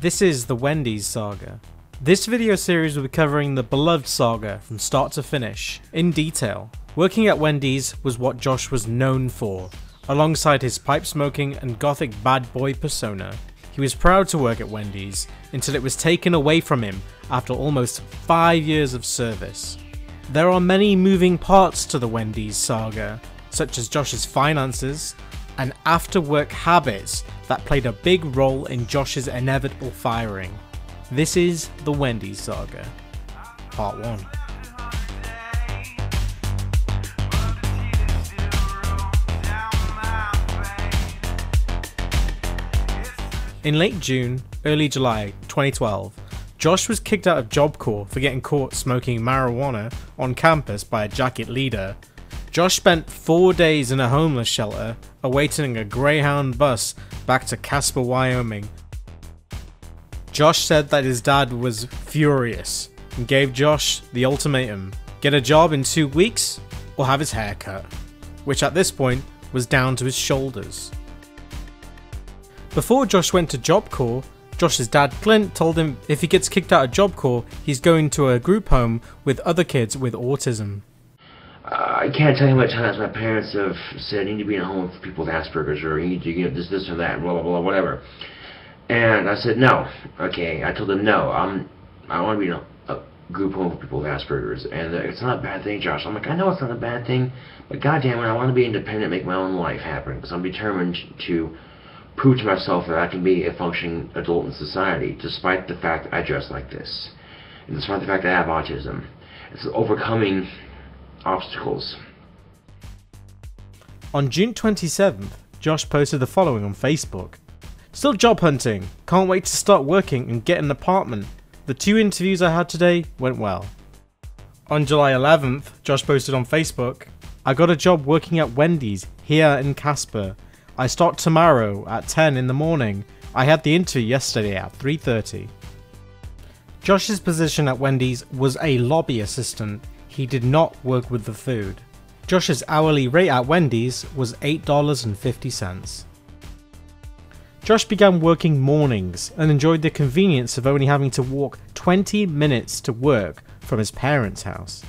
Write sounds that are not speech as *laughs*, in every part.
This is the Wendy's saga. This video series will be covering the beloved saga from start to finish, in detail. Working at Wendy's was what Josh was known for, alongside his pipe smoking and gothic bad boy persona. He was proud to work at Wendy's until it was taken away from him after almost 5 years of service. There are many moving parts to the Wendy's saga, such as Josh's finances and after work habits that played a big role in Josh's inevitable firing. This is the Wendy's saga, part 1. In late June, early July 2012, Josh was kicked out of Job Corps for getting caught smoking marijuana on campus by a jacket leader. Josh spent four days in a homeless shelter awaiting a Greyhound bus back to Casper, Wyoming. Josh said that his dad was furious and gave Josh the ultimatum get a job in two weeks or have his hair cut, which at this point was down to his shoulders. Before Josh went to Job Corps, Josh's dad Clint told him if he gets kicked out of Job Corps, he's going to a group home with other kids with autism. Uh, I can't tell you how many times my parents have said you need to be in a home for people with Asperger's or you need to get this, this or that, blah, blah, blah, whatever. And I said no. Okay, I told them no. I'm, I want to be in a, a group home for people with Asperger's, and it's not a bad thing, Josh. I'm like, I know it's not a bad thing, but goddamn it, I want to be independent, make my own life happen, because I'm determined to prove to myself that I can be a functioning adult in society, despite the fact I dress like this, and despite the fact that I have autism. It's overcoming obstacles. On June 27th, Josh posted the following on Facebook. Still job hunting, can't wait to start working and get an apartment. The two interviews I had today went well. On July 11th, Josh posted on Facebook, I got a job working at Wendy's here in Casper. I start tomorrow at 10 in the morning. I had the interview yesterday at 3.30. Josh's position at Wendy's was a lobby assistant. He did not work with the food. Josh's hourly rate at Wendy's was $8.50. Josh began working mornings and enjoyed the convenience of only having to walk 20 minutes to work from his parents' house.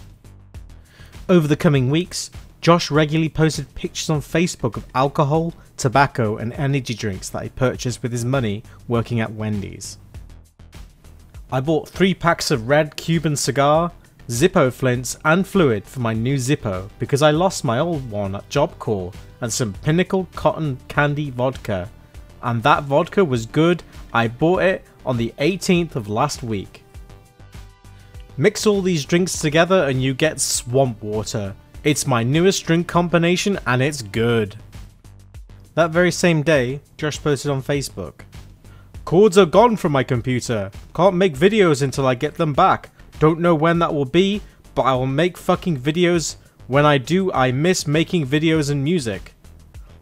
Over the coming weeks, Josh regularly posted pictures on Facebook of alcohol, tobacco, and energy drinks that he purchased with his money working at Wendy's. I bought three packs of red Cuban cigar, Zippo flints, and fluid for my new Zippo because I lost my old one at Job Corps, and some Pinnacle Cotton Candy vodka. And that vodka was good, I bought it on the 18th of last week. Mix all these drinks together and you get swamp water. It's my newest drink combination and it's good. That very same day, Josh posted on Facebook. Cords are gone from my computer. Can't make videos until I get them back. Don't know when that will be, but I will make fucking videos. When I do, I miss making videos and music.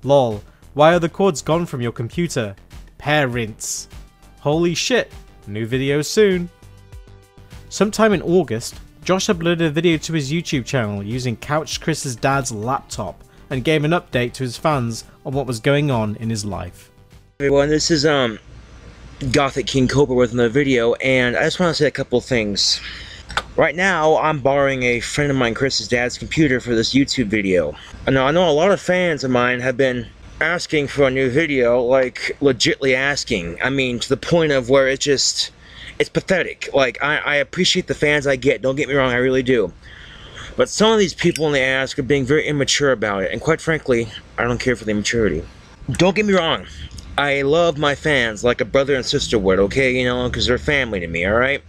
Lol, why are the cords gone from your computer? Parents. Holy shit, new video soon. Sometime in August, Josh uploaded a video to his YouTube channel using Couch Chris's dad's laptop and gave an update to his fans on what was going on in his life. Everyone, this is um Gothic King Cobra with another video, and I just want to say a couple things. Right now, I'm borrowing a friend of mine, Chris's dad's computer for this YouTube video. Now, I know a lot of fans of mine have been asking for a new video, like, legitly asking. I mean, to the point of where it just, it's pathetic. Like, I, I appreciate the fans I get, don't get me wrong, I really do. But some of these people when they ask are being very immature about it, and quite frankly, I don't care for the immaturity. Don't get me wrong, I love my fans like a brother and sister would, okay? You know, because they're family to me, alright?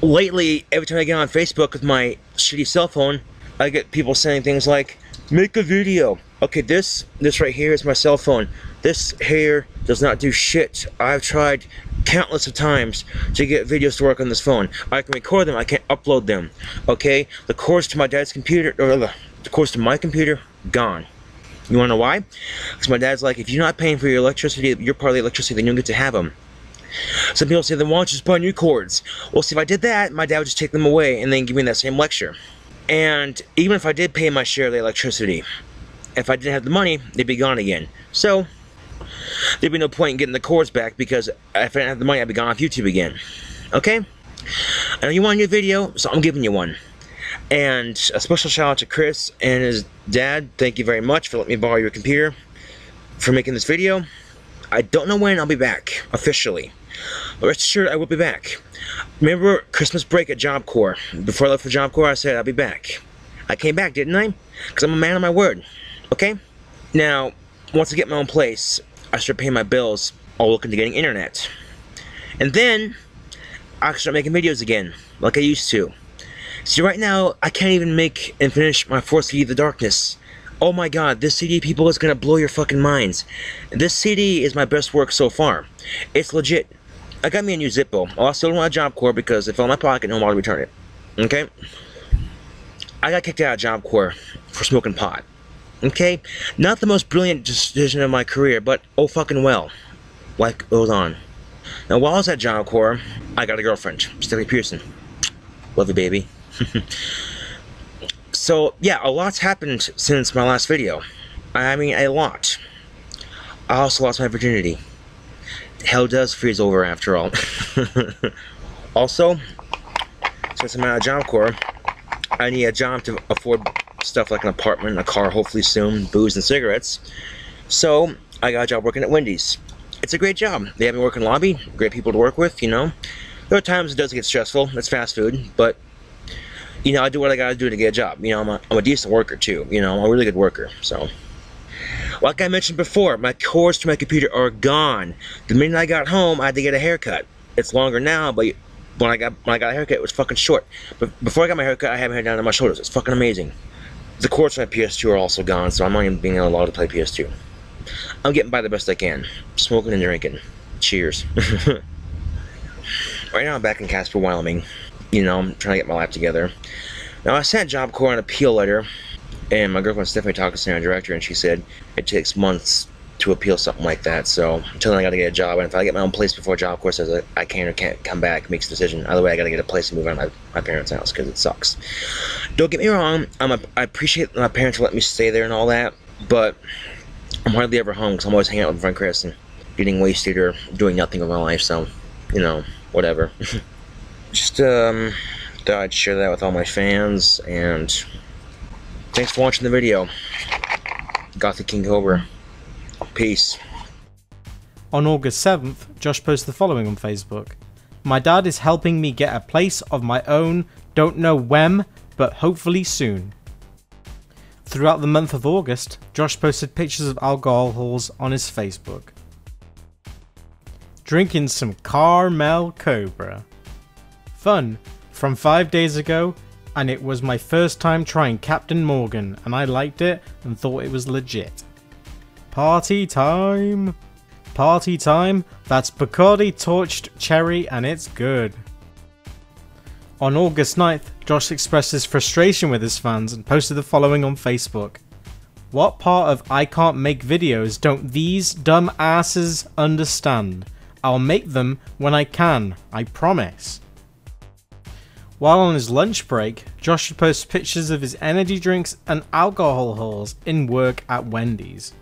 Lately, every time I get on Facebook with my shitty cell phone, I get people saying things like, make a video. Okay, this, this right here is my cell phone. This here does not do shit. I've tried countless of times to get videos to work on this phone. I can record them, I can't upload them. Okay, the cords to my dad's computer, or the, the cords to my computer, gone. You wanna know why? Because my dad's like, if you're not paying for your electricity, you're part of the electricity, then you don't get to have them. Some people say, then why don't you just buy new cords? Well, see, if I did that, my dad would just take them away and then give me that same lecture. And even if I did pay my share of the electricity, if I didn't have the money, they'd be gone again. So, There'd be no point in getting the cords back because if I didn't have the money, I'd be gone off YouTube again. Okay? I know you want a new video, so I'm giving you one. And a special shout out to Chris and his dad. Thank you very much for letting me borrow your computer for making this video. I don't know when I'll be back, officially. But rest assured, I will be back. Remember Christmas break at Job Corps? Before I left for Job Corps, I said I'll be back. I came back, didn't I? Because I'm a man of my word. Okay? Now, once I get my own place, I start paying my bills, I'll look into getting internet. And then, I can start making videos again, like I used to. See, right now, I can't even make and finish my fourth CD, The Darkness. Oh my god, this CD, people, is gonna blow your fucking minds. This CD is my best work so far. It's legit. I got me a new Zippo. Oh, I still don't want a Job Corps because it fell in my pocket and no one to return it. Okay? I got kicked out of Job Corps for smoking pot. Okay? Not the most brilliant decision of my career, but oh fucking well. Life goes on. Now, while I was at Job Corps, I got a girlfriend, Stephanie Pearson. Love you, baby. *laughs* so, yeah, a lot's happened since my last video. I mean, a lot. I also lost my virginity. Hell does freeze over after all. *laughs* also, since I'm out of Job Corps, I need a job to afford stuff like an apartment, a car hopefully soon, booze and cigarettes. So, I got a job working at Wendy's. It's a great job. They have me work in lobby, great people to work with, you know. There are times it does get stressful, it's fast food, but, you know, I do what I gotta do to get a job. You know, I'm a, I'm a decent worker too, you know, I'm a really good worker, so. Like I mentioned before, my cords to my computer are gone. The minute I got home, I had to get a haircut. It's longer now, but when I got when I got a haircut, it was fucking short. But before I got my haircut, I had my hair down to my shoulders. It's fucking amazing. The cords to my PS2 are also gone, so I'm not even being allowed to play PS2. I'm getting by the best I can. Smoking and drinking. Cheers. *laughs* right now I'm back in Casper, Wyoming. You know, I'm trying to get my life together. Now I sent Job Corps an appeal letter and my girlfriend Stephanie talked to Senior Director, and she said it takes months to appeal something like that. So until then, I got to get a job. And if I get my own place before Job Corps says I can or can't come back, makes a decision. Either way, I got to get a place and move out of my, my parents' house because it sucks. Don't get me wrong. I'm a, I appreciate my parents letting me stay there and all that, but I'm hardly ever home because I'm always hanging out with my friend Chris and getting wasted or doing nothing with my life. So, you know, whatever. *laughs* Just um, thought I'd share that with all my fans and Thanks for watching the video. Gothic King Cobra. Peace. On August 7th, Josh posted the following on Facebook. My dad is helping me get a place of my own, don't know when, but hopefully soon. Throughout the month of August, Josh posted pictures of alcohol halls on his Facebook. Drinking some Carmel Cobra. Fun. From five days ago, and it was my first time trying Captain Morgan, and I liked it and thought it was legit. Party time! Party time, that's Bacardi Torched Cherry and it's good. On August 9th, Josh expressed his frustration with his fans and posted the following on Facebook. What part of I can't make videos don't these dumb asses understand? I'll make them when I can, I promise. While on his lunch break, Josh posts pictures of his energy drinks and alcohol halls in work at Wendy's.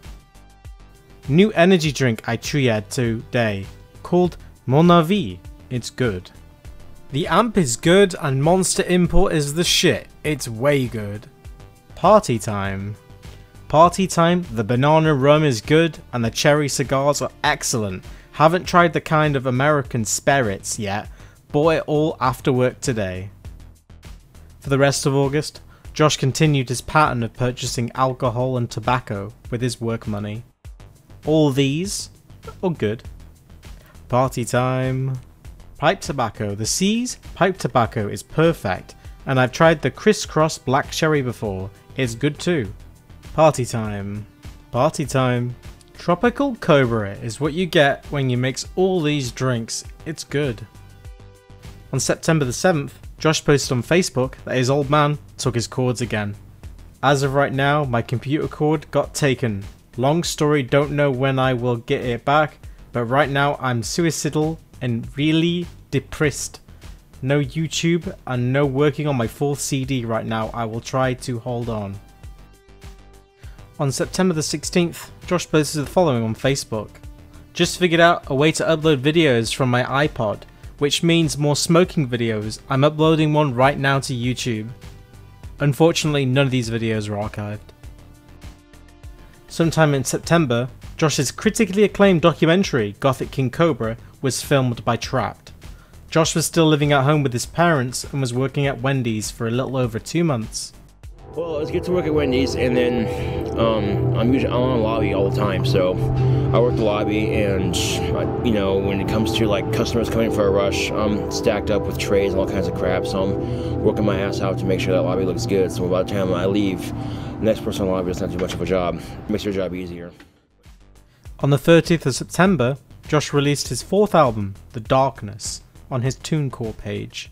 New energy drink I tried today, called Mon Avis. It's good. The amp is good and Monster Import is the shit. It's way good. Party time. Party time, the banana rum is good and the cherry cigars are excellent. Haven't tried the kind of American spirits yet, Bought it all after work today. For the rest of August, Josh continued his pattern of purchasing alcohol and tobacco with his work money. All these are good. Party time. Pipe tobacco. The C's pipe tobacco is perfect, and I've tried the crisscross black cherry before. It's good too. Party time. Party time. Tropical Cobra is what you get when you mix all these drinks. It's good. On September the 7th, Josh posted on Facebook that his old man took his cords again. As of right now, my computer cord got taken. Long story, don't know when I will get it back, but right now I'm suicidal and really depressed. No YouTube and no working on my fourth CD right now. I will try to hold on. On September the 16th, Josh posted the following on Facebook. Just figured out a way to upload videos from my iPod, which means more smoking videos. I'm uploading one right now to YouTube. Unfortunately, none of these videos are archived. Sometime in September, Josh's critically acclaimed documentary, Gothic King Cobra, was filmed by Trappped. Josh was still living at home with his parents and was working at Wendy's for a little over two months. Well, let's get to work at Wendy's, and then um, I'm usually I'm on lobby all the time. So I work the lobby, and I, you know when it comes to like customers coming for a rush, I'm stacked up with trays and all kinds of crap. So I'm working my ass out to make sure that lobby looks good. So by the time I leave, the next person in the lobby doesn't have too much of a job. It makes your job easier. On the 30th of September, Josh released his fourth album, The Darkness, on his TuneCore page.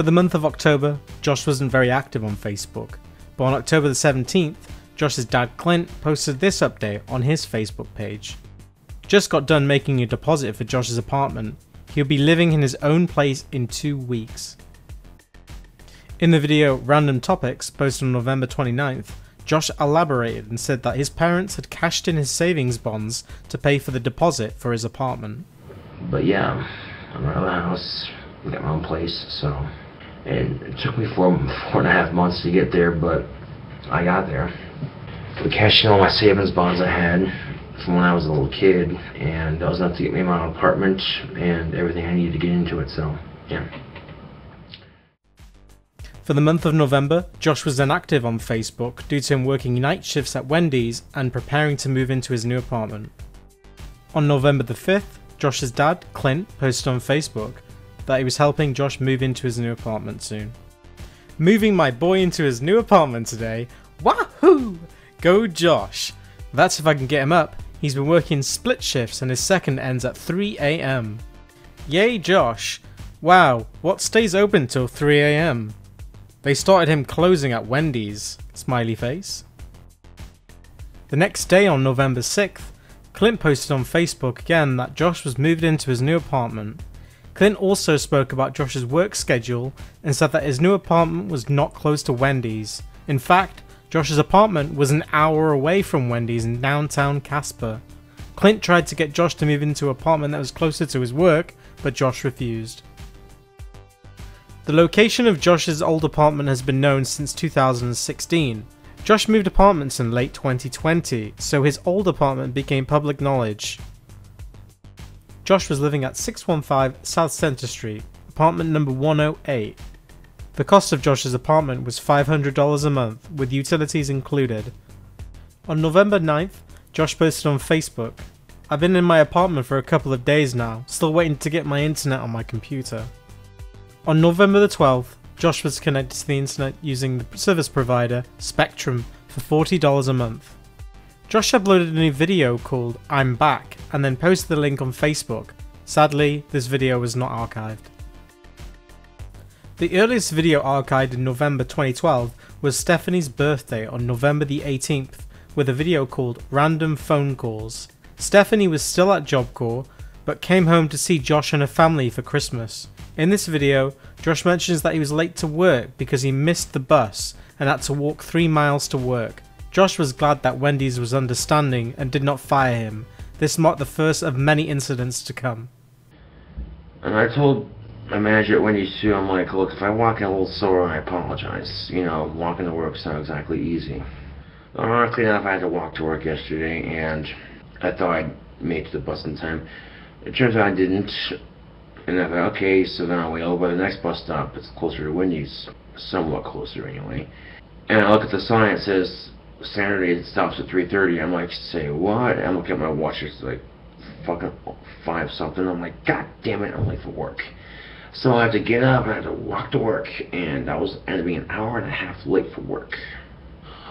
For the month of October, Josh wasn't very active on Facebook, but on October the 17th, Josh's dad Clint posted this update on his Facebook page. Just got done making a deposit for Josh's apartment. He'll be living in his own place in two weeks. In the video Random Topics posted on November 29th, Josh elaborated and said that his parents had cashed in his savings bonds to pay for the deposit for his apartment. But yeah, I'm out of the house. I got my own place, so. And it took me four, four and a half months to get there, but I got there. We cashed in all my savings bonds I had from when I was a little kid, and that was enough to get me my own apartment and everything I needed to get into it, so, yeah. For the month of November, Josh was inactive on Facebook due to him working night shifts at Wendy's and preparing to move into his new apartment. On November the 5th, Josh's dad, Clint, posted on Facebook that he was helping Josh move into his new apartment soon. Moving my boy into his new apartment today. Wahoo! Go Josh! That's if I can get him up. He's been working split shifts and his second ends at 3am. Yay Josh! Wow, what stays open till 3am? They started him closing at Wendy's. Smiley face. The next day on November 6th, Clint posted on Facebook again that Josh was moved into his new apartment. Clint also spoke about Josh's work schedule and said that his new apartment was not close to Wendy's. In fact, Josh's apartment was an hour away from Wendy's in downtown Casper. Clint tried to get Josh to move into an apartment that was closer to his work, but Josh refused. The location of Josh's old apartment has been known since 2016. Josh moved apartments in late 2020, so his old apartment became public knowledge. Josh was living at 615 South Center Street, apartment number 108. The cost of Josh's apartment was $500 a month, with utilities included. On November 9th, Josh posted on Facebook, I've been in my apartment for a couple of days now, still waiting to get my internet on my computer. On November the 12th, Josh was connected to the internet using the service provider Spectrum for $40 a month. Josh uploaded a new video called I'm Back and then posted the link on Facebook. Sadly, this video was not archived. The earliest video archived in November 2012 was Stephanie's birthday on November the 18th with a video called Random Phone Calls. Stephanie was still at Job Corps but came home to see Josh and her family for Christmas. In this video, Josh mentions that he was late to work because he missed the bus and had to walk 3 miles to work. Josh was glad that Wendy's was understanding and did not fire him. This marked the first of many incidents to come. And I told my manager at Wendy's too, I'm like, look, if I walk in a little slower, I apologize. You know, walking to work's not exactly easy. Ironically enough, I had to walk to work yesterday, and I thought I'd made to the bus in time. It turns out I didn't. And I thought, okay, so then I'll wait oh, over by the next bus stop. It's closer to Wendy's. Somewhat closer, anyway. And I look at the sign, it says Saturday it stops at 3.30. I'm like, say what? I'm looking at my watch, it's like fucking 5 something. I'm like, god damn it, I'm late for work. So I have to get up and I have to walk to work. And I was ended up being an hour and a half late for work.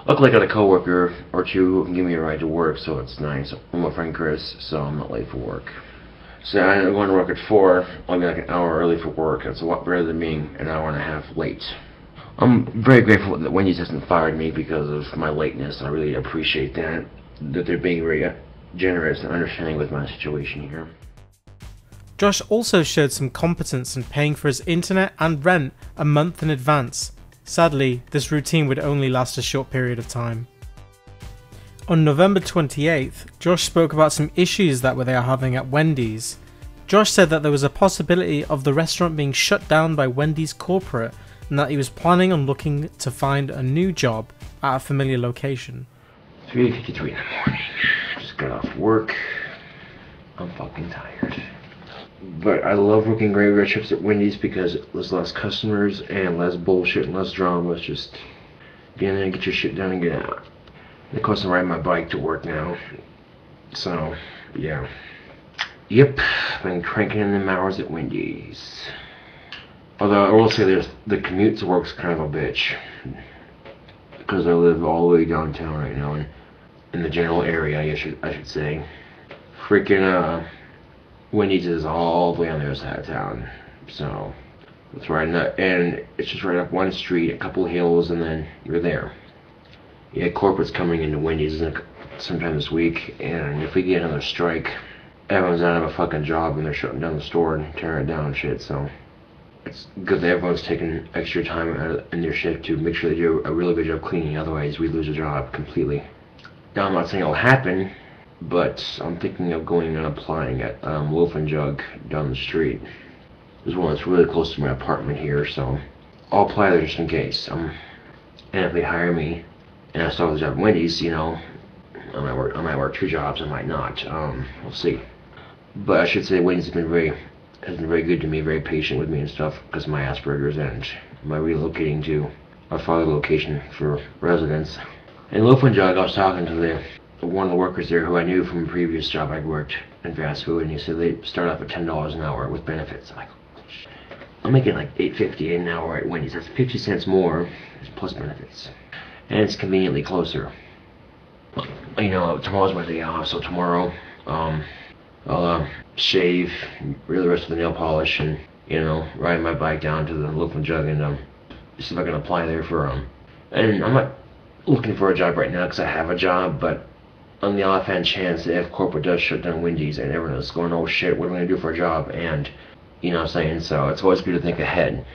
Luckily I got a coworker or two who can give me a ride to work, so it's nice. I'm my friend Chris, so I'm not late for work. So I going to work at 4, I'll be like an hour early for work. That's a lot better than being an hour and a half late. I'm very grateful that Wendy's hasn't fired me because of my lateness. I really appreciate that. That they're being very uh, generous and understanding with my situation here. Josh also showed some competence in paying for his internet and rent a month in advance. Sadly, this routine would only last a short period of time. On November 28th, Josh spoke about some issues that were they are having at Wendy's. Josh said that there was a possibility of the restaurant being shut down by Wendy's corporate and that he was planning on looking to find a new job at a familiar location. 3.53 in the morning. Just got off work. I'm fucking tired. But I love working graveyard shifts at Wendy's because there's less customers and less bullshit and less drama. It's just get in there, get your shit done, and get out. Of course, I'm riding my bike to work now. So, yeah. Yep, been cranking in them hours at Wendy's. Although I will say there's the commute to work's kind of a bitch. Because I live all the way downtown right now in, in the general area, I should, I should say. Freaking, uh, Wendy's is all the way on the other side of town. So, it's right in the, and it's just right up one street, a couple hills, and then you're there. Yeah, corporate's coming into Wendy's sometime this week, and if we get another strike, everyone's out of a fucking job and they're shutting down the store and tearing it down and shit, so it's good that everyone's taking extra time in their shift to make sure they do a really good job cleaning, otherwise we lose a job completely. Now I'm not saying it'll happen, but I'm thinking of going and applying at um, Loaf and Jug down the street. There's one that's really close to my apartment here, so I'll apply there just in case. Um, and if they hire me, and I start the job at Wendy's, you know, I might work, I might work two jobs, I might not. Um, we'll see. But I should say Wendy's has been very, has been very good to me, very patient with me and stuff because my Asperger's and my relocating to a farther location for residents. In Loaf I was talking to the one of the workers there who I knew from a previous job I'd worked in fast food, and he said they start off at ten dollars an hour with benefits. I'm like, I'm making like eight fifty an hour at Wendy's. That's fifty cents more plus benefits and it's conveniently closer. You know, tomorrow's my day off, so tomorrow, um, I'll uh, shave, really the rest of the nail polish, and you know, ride my bike down to the local jug and um, see if I can apply there for um. And I'm not looking for a job right now because I have a job, but on the offhand chance that if corporate does shut down Wendy's and everyone is going, oh shit, what am I gonna do for a job? And you know what I'm saying? So it's always good to think ahead.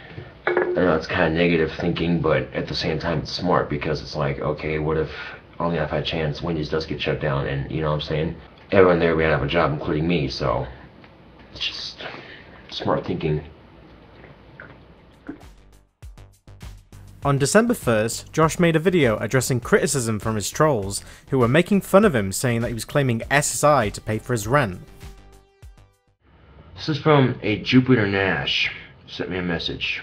I know it's kind of negative thinking, but at the same time, it's smart because it's like, okay, what if only if I chance Wendy's does get shut down, and you know what I'm saying? Everyone there would have a job, including me. So it's just smart thinking. On December 1st, Josh made a video addressing criticism from his trolls who were making fun of him saying that he was claiming SSI to pay for his rent. This is from a Jupiter Nash. Sent me a message.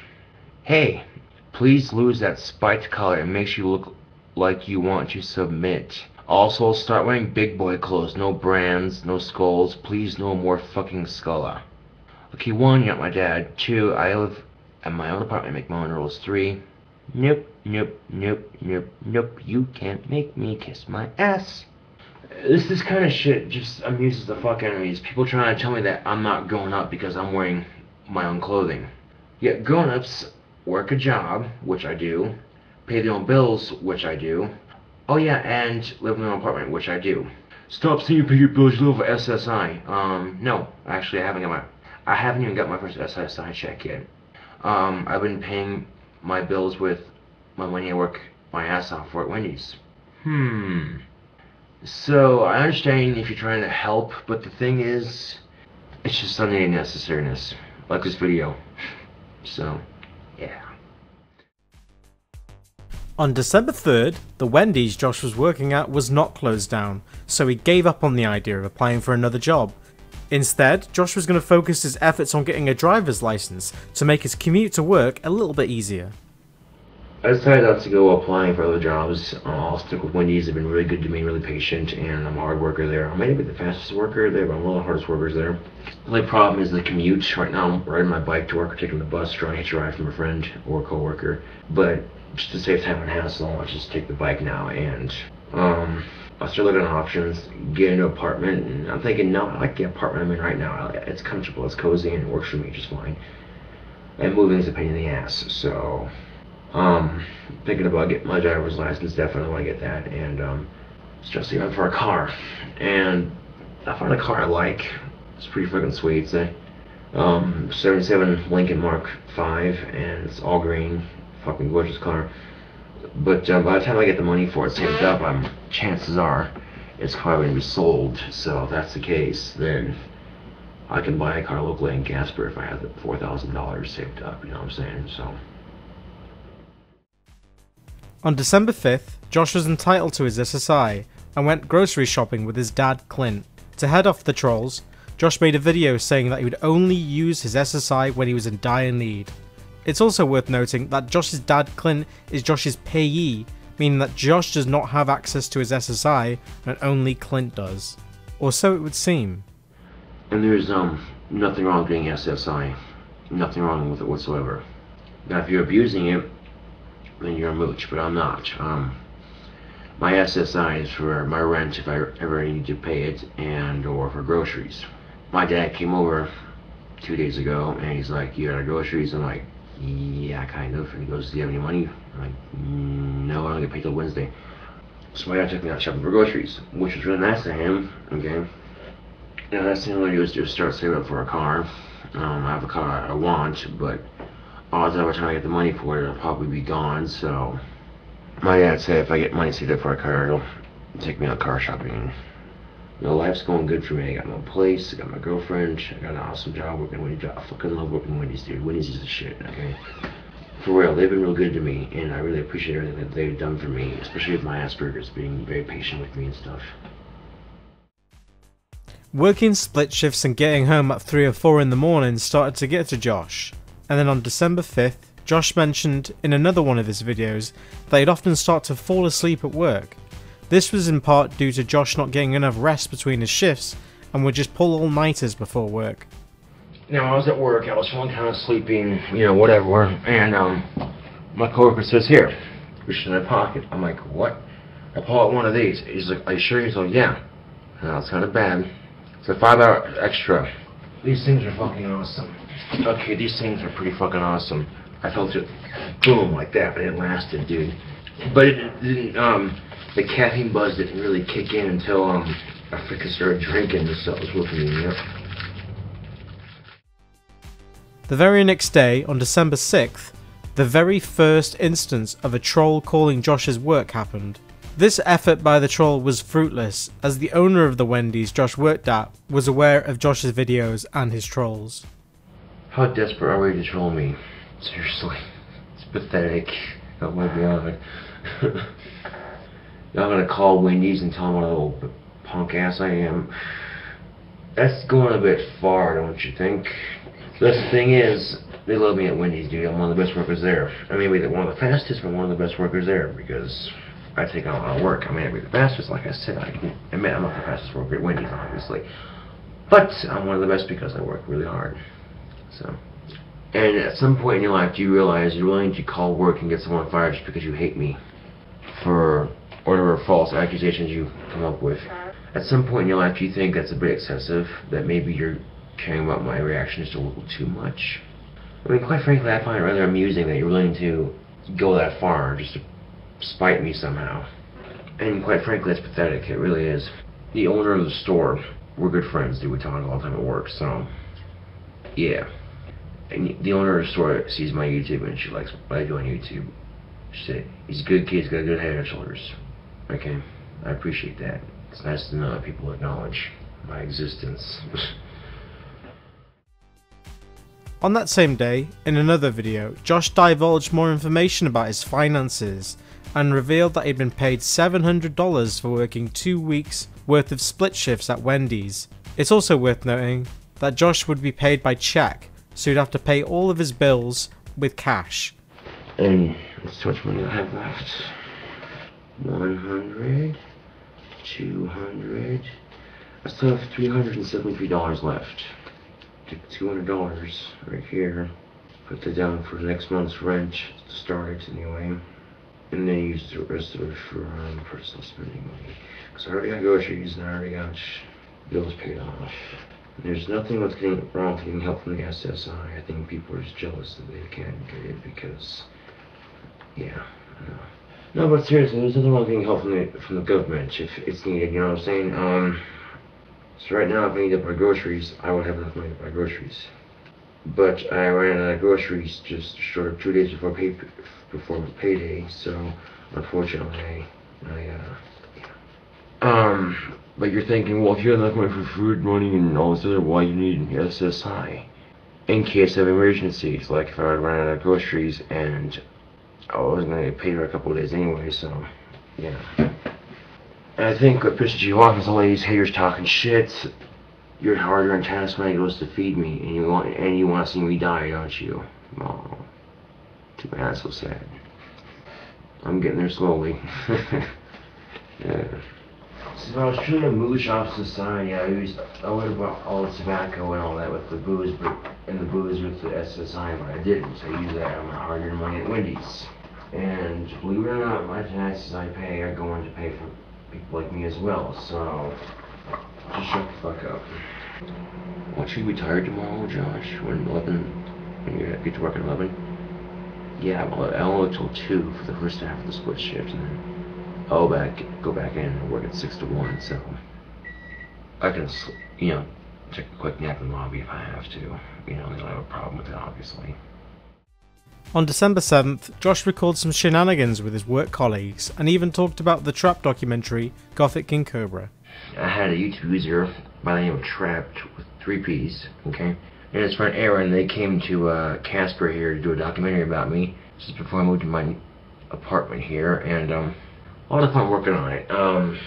Hey, please lose that spiked collar. It makes you look like you want to submit. Also, start wearing big boy clothes. No brands, no skulls. Please, no more fucking skulla. Okay, one, you're not my dad. Two, I live at my own apartment. Make my own rules. Three, nope, nope, nope, nope, nope. You can't make me kiss my ass. This this kind of shit just amuses the fuck out of me. People trying to tell me that I'm not growing up because I'm wearing my own clothing. Yet grown-ups work a job, which I do, pay their own bills, which I do. Oh yeah, and live in their own apartment, which I do. Stop saying you pay your bills, you live for SSI. Um, no, actually I haven't got my, I haven't even got my first SSI check yet. Um, I've been paying my bills with my money I work my ass off for at Wendy's. Hmm. So, I understand if you're trying to help, but the thing is, it's just unnecessariness. Like this video. So, On December 3rd, the Wendy's Josh was working at was not closed down, so he gave up on the idea of applying for another job. Instead, Josh was going to focus his efforts on getting a driver's license to make his commute to work a little bit easier. I decided not to go applying for other jobs. Uh, I'll stick with Wendy's. They've been really good to me, really patient, and I'm a hard worker there. I might be the fastest worker there, but I'm one of the hardest workers there. The only problem is the commute. Right now, I'm riding my bike to work or taking the bus, trying to hitch ride from a friend or a coworker. But just to save time and hassle, I'll just take the bike now. And um, I start looking at options, get an apartment, and I'm thinking, no, I like the apartment I'm in right now. It's comfortable, it's cozy, and it works for me just fine. And moving is a pain in the ass, so um, thinking about getting my driver's license, definitely want to get that, and um, even for a car. And I found a car I like. It's pretty fucking sweet, say. Um, 77 Lincoln Mark 5, and it's all green. Fucking gorgeous car. But uh, by the time I get the money for it saved up, I'm chances are it's probably going to be sold. So if that's the case, then I can buy a car locally in Casper if I have the $4,000 saved up. You know what I'm saying? So. On December 5th, Josh was entitled to his SSI and went grocery shopping with his dad Clint. To head off the trolls, Josh made a video saying that he would only use his SSI when he was in dire need. It's also worth noting that Josh's dad Clint is Josh's payee, meaning that Josh does not have access to his SSI and only Clint does. Or so it would seem. And there's um nothing wrong with getting SSI. Nothing wrong with it whatsoever. Now if you're abusing it, then you're a mooch, but I'm not. Um, my SSI is for my rent if I ever need to pay it, and or for groceries. My dad came over two days ago, and he's like, "You got groceries?" I'm like, "Yeah, kind of." And he goes, "Do you have any money?" I'm like, mm, "No, I don't get paid till Wednesday." So my dad took me out shopping for groceries, which was really nice of him. Okay. Now that's the only do is just start saving up for a car. Um, I have a car I want, but odds are by the time I get the money for it, it'll probably be gone. So my dad said if I get money saved up for a car, it'll take me out car shopping. You know, life's going good for me. I got my place, I got my girlfriend, I got an awesome job working Wendy's. I fucking love working Wendy's, dude. Wendy's is the shit, okay? For real, they've been real good to me, and I really appreciate everything that they've done for me, especially with my Asperger's, being very patient with me and stuff. Working split shifts and getting home at 3 or 4 in the morning started to get to Josh. And then on December 5th, Josh mentioned in another one of his videos that he'd often start to fall asleep at work. This was in part due to Josh not getting enough rest between his shifts and would just pull all-nighters before work. Now I was at work, I was feeling kind of sleeping, you know, whatever, and um, my coworker says, here, reach in my pocket. I'm like, what? I pull out one of these. He's like, are you sure? He's like, yeah. Now it's kind of bad. It's a five hour extra. These things are fucking awesome. Okay, these things are pretty fucking awesome. I felt it, boom, like that, but it lasted, dude. But it didn't, um, the caffeine buzz didn't really kick in until, um, I freaking started drinking and stuff was with me, know? The very next day, on December 6th, the very first instance of a troll calling Josh's work happened. This effort by the troll was fruitless, as the owner of the Wendy's Josh worked at was aware of Josh's videos and his trolls. How desperate are we to troll me? Seriously. It's pathetic. Oh my *laughs* Y'all gonna call Wendy's and tell them what a little punk ass I am? That's going a bit far, don't you think? The thing is, they love me at Wendy's, dude. I'm one of the best workers there. I mean, maybe one of the fastest, but one of the best workers there because I take on a lot of work. I may not be the fastest, like I said. I admit I'm not the fastest worker at Wendy's, obviously. But I'm one of the best because I work really hard. So, and at some point in your life, do you realize you're willing to call work and get someone fired just because you hate me for whatever false accusations you come up with? At some point in your life, you think that's a bit excessive? That maybe you're caring about my reaction just a little too much? I mean, quite frankly, I find it rather amusing that you're willing to go that far just to spite me somehow. And quite frankly, it's pathetic. It really is. The owner of the store, we're good friends, dude. We talk all the time at work, so yeah. And the owner of the store sees my YouTube and she likes what I do on YouTube. She said, he's a good kid, he's got a good head his shoulders. Okay, I appreciate that. It's nice to know that people acknowledge my existence. *laughs* On that same day, in another video, Josh divulged more information about his finances and revealed that he'd been paid $700 for working two weeks worth of split shifts at Wendy's. It's also worth noting that Josh would be paid by check, so he'd have to pay all of his bills with cash. And that's how much money I have left. 100, 200. I still have $373 left. Take $200 right here. Put that down for next month's rent to start it anyway. And then use the rest of it for um, personal spending money. Because I already got groceries and I already got bills paid off. There's nothing with getting wrong with getting help from the SSI. I think people are just jealous that they can't get it because, yeah. No, but seriously, there's nothing wrong getting help from the from the government if it's needed. You know what I'm saying? Um, So right now, if I need to buy groceries, I won't have enough money to buy groceries. But I ran out of groceries just short of two days before pay before payday, so unfortunately, I, uh, yeah. Um, but you're thinking, well, if you have enough money for food money and all this other, why you need SSI? In case of emergencies, like if I run out of groceries and I was gonna paid for a couple of days anyway, so yeah. And I think what pisses you off is all these haters talking shit. Your hard-earned tax money goes to feed me, and you want and you want to see me die, don't you? Oh, too bad. So sad. I'm getting there slowly. *laughs* yeah. So if I was trying to mooch off society, I used I would have bought all the tobacco and all that with the booze, but and the booze with the SSI, but I didn't. So I used that on my hard-earned money at Wendy's. And believe it or not, my taxes I pay are going to pay for people like me as well. So just shut the fuck up. Won't you be tired tomorrow, Josh? When 11, when you get to work at 11? Yeah, well, I'll work till 2 for the first half of the split shift, and then I'll back, go back in and work at 6 to 1, so I can, you know, take a quick nap in the lobby if I have to. You know, don't have a problem with it, obviously. On December 7th, Josh recorded some shenanigans with his work colleagues and even talked about the Trap documentary Gothic King Cobra. I had a YouTube user by the name of Trappped with three P's, okay? And his friend Aaron, they came to uh, Casper here to do a documentary about me just before I moved to my apartment here, and um, a lot of fun working on it. Um,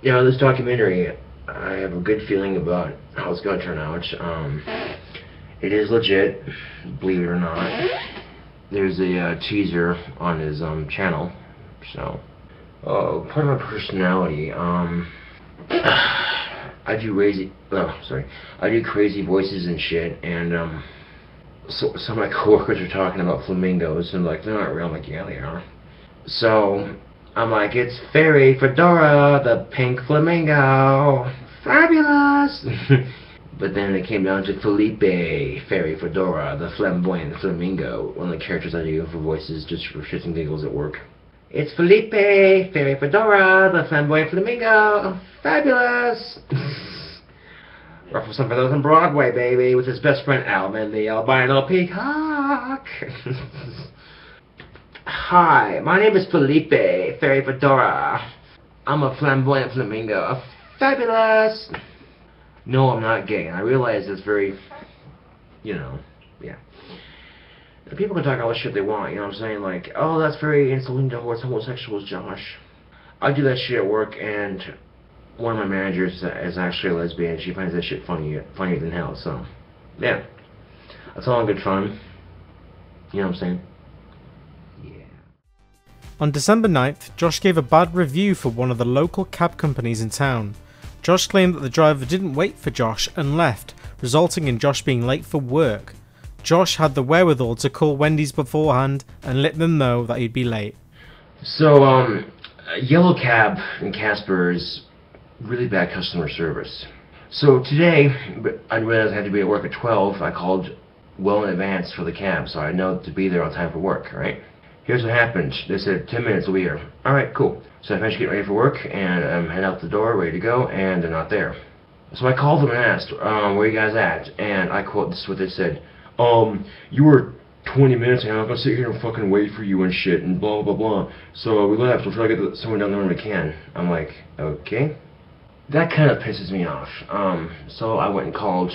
you know, this documentary, I have a good feeling about how it's going to turn out. Um, it is legit, believe it or not there's a uh, teaser on his um, channel. So, uh, part of my personality, um, *sighs* I do crazy, oh, sorry, I do crazy voices and shit, and um, so some of my *laughs* coworkers are talking about flamingos, and like, they're not real. I'm like, yeah, they are. So, I'm like, it's Fairy Fedora, the pink flamingo. Fabulous! *laughs* But then it came down to Felipe, Fairy Fedora, the flamboyant flamingo, one of the characters I do for voices just for shits and giggles at work. It's Felipe, Fairy Fedora, the flamboyant flamingo. Fabulous! *laughs* Ruffle some feathers on Broadway, baby, with his best friend Alvin, the albino peacock. *laughs* Hi, my name is Felipe, Fairy Fedora. I'm a flamboyant flamingo. Fabulous! no, I'm not gay. I realize it's very, you know, yeah. People can talk all the shit they want, you know what I'm saying? Like, oh, that's very insulting towards homosexuals, Josh. I do that shit at work, and one of my managers is actually a lesbian. She finds that shit funny, funnier than hell. So, yeah, that's all in good fun. You know what I'm saying? On December 9th, Josh gave a bad review for one of the local cab companies in town. Josh claimed that the driver didn't wait for Josh and left, resulting in Josh being late for work. Josh had the wherewithal to call Wendy's beforehand and let them know that he'd be late. So, um, Yellow Cab in Casper is really bad customer service. So today, I realized I had to be at work at 12. I called well in advance for the cab, so I know to be there on time for work, right? Here's what happened. They said 10 minutes will be here. Alright, cool. So I finished getting ready for work, and I'm heading out the door, ready to go, and they're not there. So I called them and asked, um, where you guys at? And I quote, this is what they said. Um, you were 20 minutes, and I'm gonna sit here and fucking wait for you and shit, and blah, blah, blah. So we left, we'll try to get someone down there when we can. I'm like, okay. That kind of pisses me off. Um, so I went and called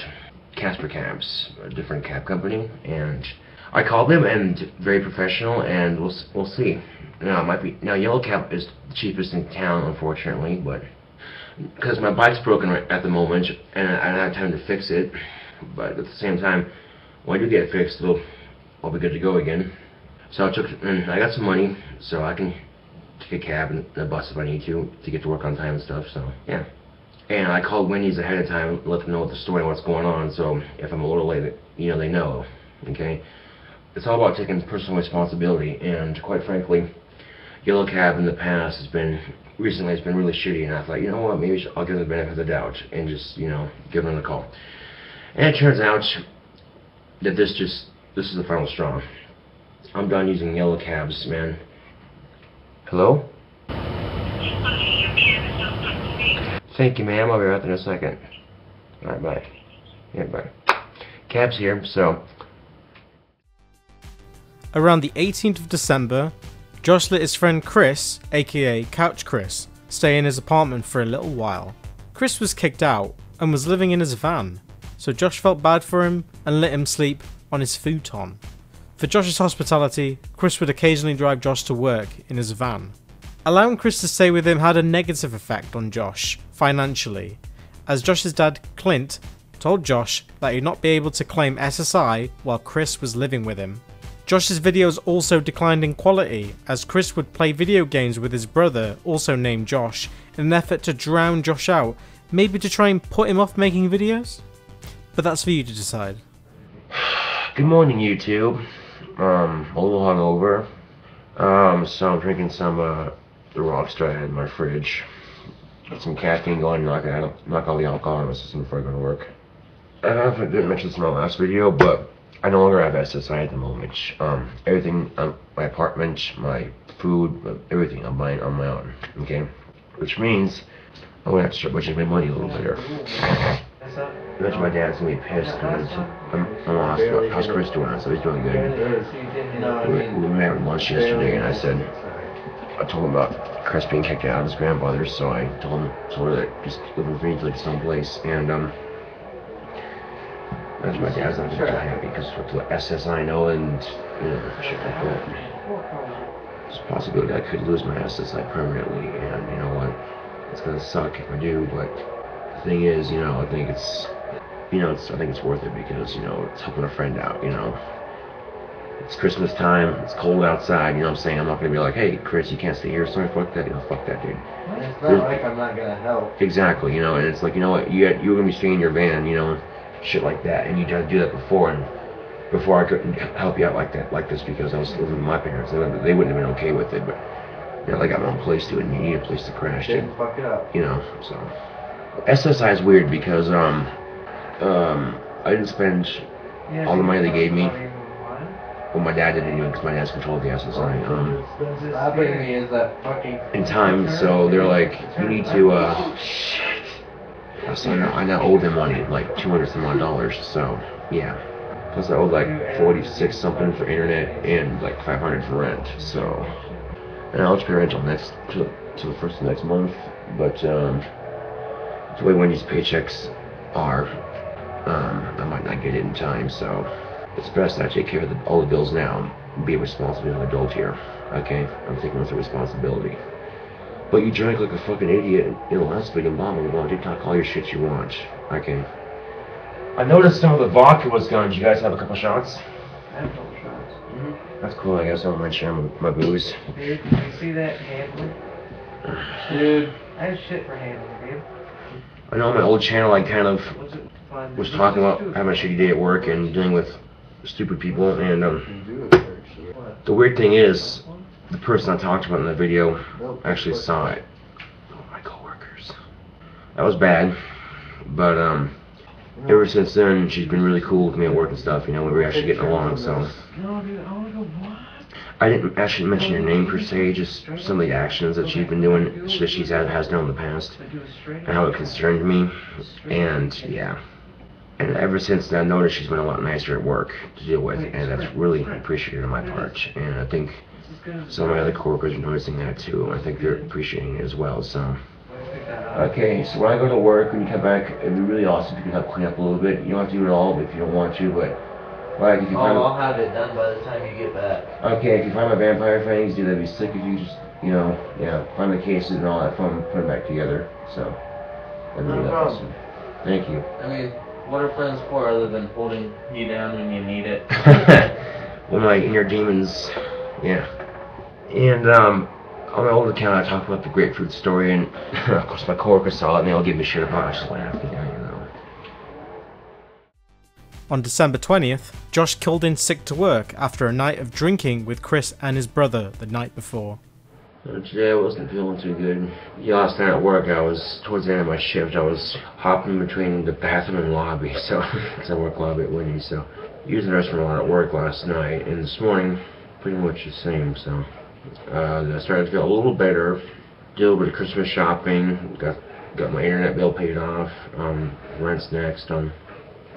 Casper Cabs, a different cab company, and I called them, and very professional, and we'll, we'll see. Now, it might be, now Yellow Cab is the cheapest in town, unfortunately, but, because my bike's broken right at the moment, and I don't have time to fix it, but at the same time, when I do get it fixed, it'll, I'll be good to go again. So I took, and I got some money, so I can take a cab and a bus if I need to, to get to work on time and stuff, so, yeah. And I called Wendy's ahead of time, let them know what the story and what's going on, so if I'm a little late, you know, they know, okay? It's all about taking personal responsibility, and quite frankly, Yellow Cab in the past has been, recently has been really shitty, and I thought, you know what, maybe I'll give them the benefit of the doubt, and just, you know, give them a call. And it turns out that this just, this is the final straw. I'm done using Yellow Cabs, man. Hello? Thank you, ma'am. I'll be right there in a second. Alright, bye. Yeah, bye. Cab's here, so Around the 18th of December, Josh let his friend Chris, aka Couch Chris, stay in his apartment for a little while. Chris was kicked out and was living in his van, so Josh felt bad for him and let him sleep on his futon. For Josh's hospitality, Chris would occasionally drive Josh to work in his van. Allowing Chris to stay with him had a negative effect on Josh financially, as Josh's dad, Clint, told Josh that he'd not be able to claim SSI while Chris was living with him. Josh's videos also declined in quality as Chris would play video games with his brother, also named Josh, in an effort to drown Josh out, maybe to try and put him off making videos? But that's for you to decide. Good morning, YouTube. Um, a little hungover. Um, so I'm drinking some, uh, the Rockstar I had in my fridge. Got some caffeine going, knock, out, knock all the alcohol out of my system before I go to work. I don't know if I didn't mention this in my last video, but I no longer have SSI at the moment. Um, everything, um, my apartment, my food, everything I'm buying on my own, okay? Which means I'm gonna have to start budgeting my money a little. I bet my dad's gonna be pissed I'm, I'm asked how's Chris doing. So he's doing good. We, we met at lunch yesterday, and I said, I told him about Chris being kicked out of his grandfather's, so I told him, told her that just live with me like someplace, and um. That's my dad's not be happy because with the SSI know and you know shit like that. There's a possibility I could lose my SSI permanently, and you know what? It's gonna suck if I do, but the thing is, you know, I think it's, you know, it's I think it's worth it because you know it's helping a friend out, you know. It's Christmas time. It's cold outside. You know what I'm saying? I'm not gonna be like, hey, Chris, you can't stay here. Sorry, fuck that. You know, fuck that, dude. It's not like I'm not gonna help. Exactly. You know, and it's like, you know what? You had, you were gonna be staying in your van. You know, shit like that, and you had to do that before, and before I couldn't help you out like that, like this, because I was living with my parents. They wouldn't, they wouldn't have been okay with it, but you know, they got my own place to and you need a place to crash to. Didn't fuck it up. You know, so SSI is weird because um um I didn't spend all the money they gave me. Well, my dad didn't even because my dad's controlled the SSI. Um, is that fucking. in time, so they're like, you need to, uh, so I now, owe them money, like 200 some odd dollars, so, yeah. Plus I owe like 46 something for internet and like 500 for rent, so. And I'll just pay rent till next, till, the first of next month, but, um, the way Wendy's paychecks are, um, I might not get it in time, so it's best that I take care of the, all the bills now, be a responsible adult here, okay? I'm taking with the responsibility. But you drank like a fucking idiot in the last big bomb you want to talk all your shit you want. Okay. I noticed some of the vodka was gone. Did you guys have a couple shots? I have no shots. That's cool, I guess I don't mind sharing my, my booze. Dude, can you see that handler? Dude, I have shit for handling, dude. I know on my old channel I kind of What's it fun? was talking about having a shitty day at work and dealing with stupid people and um the weird thing is the person I talked about in the video actually saw it. Oh, my coworkers. That was bad. But um ever since then she's been really cool with me at work and stuff, you know, we were actually getting along, so I didn't actually mention her name per se, just some of the actions that she's been doing that she's had has done in the past and how it concerned me. And yeah. And ever since then, I noticed she's been a lot nicer at work to deal with, and that's really appreciated on my part. And I think. Some of my other coworkers are noticing that too. I think they're appreciating it as well. So. Let's pick that up. Okay, so when I go to work, when you come back, it'd be really awesome if you could help clean up a little bit. You don't have to do it all if you don't want to, but like if you Oh, find I'll have it done by the time you get back. okay, if you find my vampire fangs, dude, that'd be sick if you just you know yeah find the cases and all that fun, put them back together. So that'd be No really problem. awesome. Thank you. I mean, what are friends for other than holding you down when you need it? *laughs* well, my inner demons, yeah. And um, on my old account, I talked about the grapefruit story, and *laughs* of course my coworkers saw it, and they all gave me shit about it. I just laughed, you know. On December 20th, Josh called in sick to work after a night of drinking with Chris and his brother the night before. Uh, today I wasn't feeling too good. Yeah, last night at work, I was towards the end of my shift. I was hopping between the bathroom and lobby, *laughs* so because I work lobby at Wendy's, so using the restroom a lot at work last night, and this morning, pretty much the same. So uh, I started to feel a little better. Did a little bit of Christmas shopping. Got got my internet bill paid off. Um, rent's next on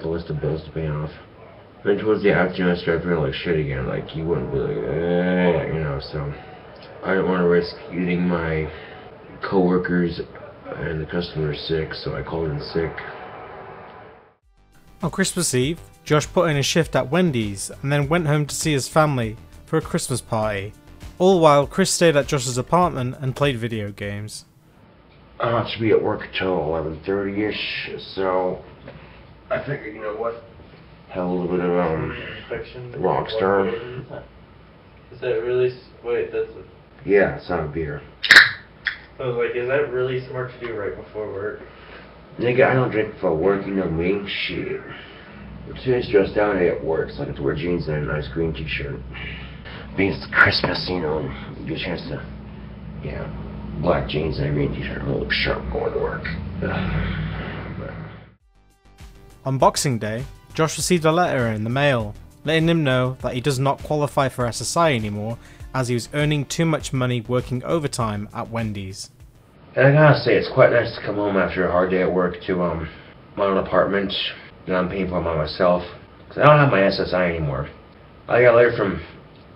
the list of bills to pay off. Then towards the afternoon, I started feeling like shit again. Like you wouldn't believe, eh, you know. So I didn't want to risk getting my coworkers and the customers sick, so I called in sick. On Christmas Eve, Josh put in a shift at Wendy's and then went home to see his family for a Christmas party. All while Chris stayed at Josh's apartment and played video games. I don't have to be at work until 11.30ish, so I figured, you know what? Have a little bit of, um, Rockstar. Is that really? Wait, that's. A, yeah, it's not a beer. I was like, is that really smart to do right before work? Nigga, I don't drink for work, you know me. Shit. As soon as dressed down, I at work, so I get to wear jeans and a nice green t-shirt. Being it's Christmas, you know, and a chance to, yeah, black jeans and a green t-shirt, a little sharp going to work. *sighs* On Boxing Day, Josh received a letter in the mail letting him know that he does not qualify for SSI anymore as he was earning too much money working overtime at Wendy's. And I gotta say, it's quite nice to come home after a hard day at work to um my own apartment that I'm paying for by myself. Cause I don't have my SSI anymore. I got a letter from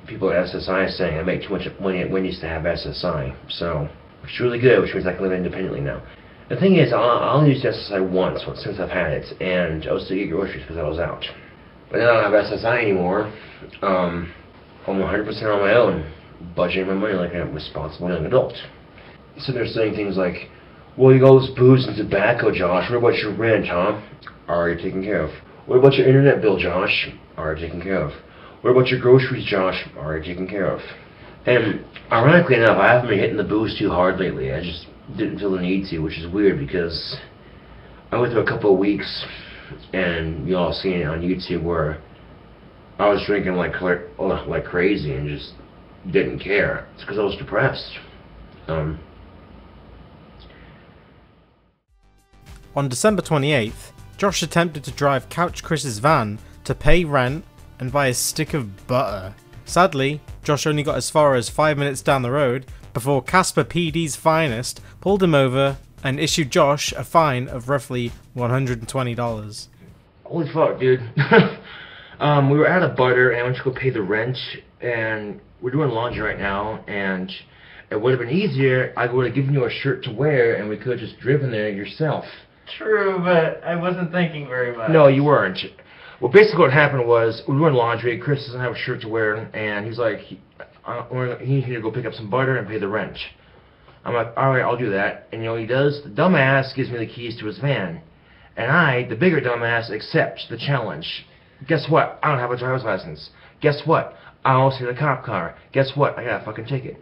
people at SSI saying I make too much money at Wendy's to have SSI. So it's really good, which means I can live independently now. The thing is, I only used SSI once since I've had it, and I was still get groceries because I was out. But now I don't have SSI anymore. Um, I'm 100% on my own, budgeting my money like a responsible young adult. So they're saying things like, well, you got all this booze and tobacco, Josh. What about your rent, huh? Already taken care of. What about your internet bill, Josh? Already taken care of. What about your groceries, Josh? Already taken care of. And ironically enough, I haven't been hitting the booze too hard lately. I just didn't feel the need to, which is weird because I went through a couple of weeks, and you all seen it on YouTube where I was drinking like like crazy and just didn't care. It's because I was depressed. Um, On December 28th, Josh attempted to drive Couch Chris's van to pay rent and buy a stick of butter. Sadly, Josh only got as far as 5 minutes down the road before Casper PD's finest pulled him over and issued Josh a fine of roughly $120. Holy fuck, dude. *laughs* um, we were out of butter and I went to go pay the rent and we're doing laundry right now and it would have been easier, I would have given you a shirt to wear and we could have just driven there yourself. True, but I wasn't thinking very much. No, you weren't. Well, basically what happened was we were in laundry. Chris doesn't have a shirt to wear, and he's like, he, needed to go pick up some butter and pay the rent. I'm like, all right, I'll do that. And you know he does? The dumbass gives me the keys to his van, and I, the bigger dumbass, accept the challenge. Guess what? I don't have a driver's license. Guess what? I almost hit a cop car. Guess what? I got a fucking ticket.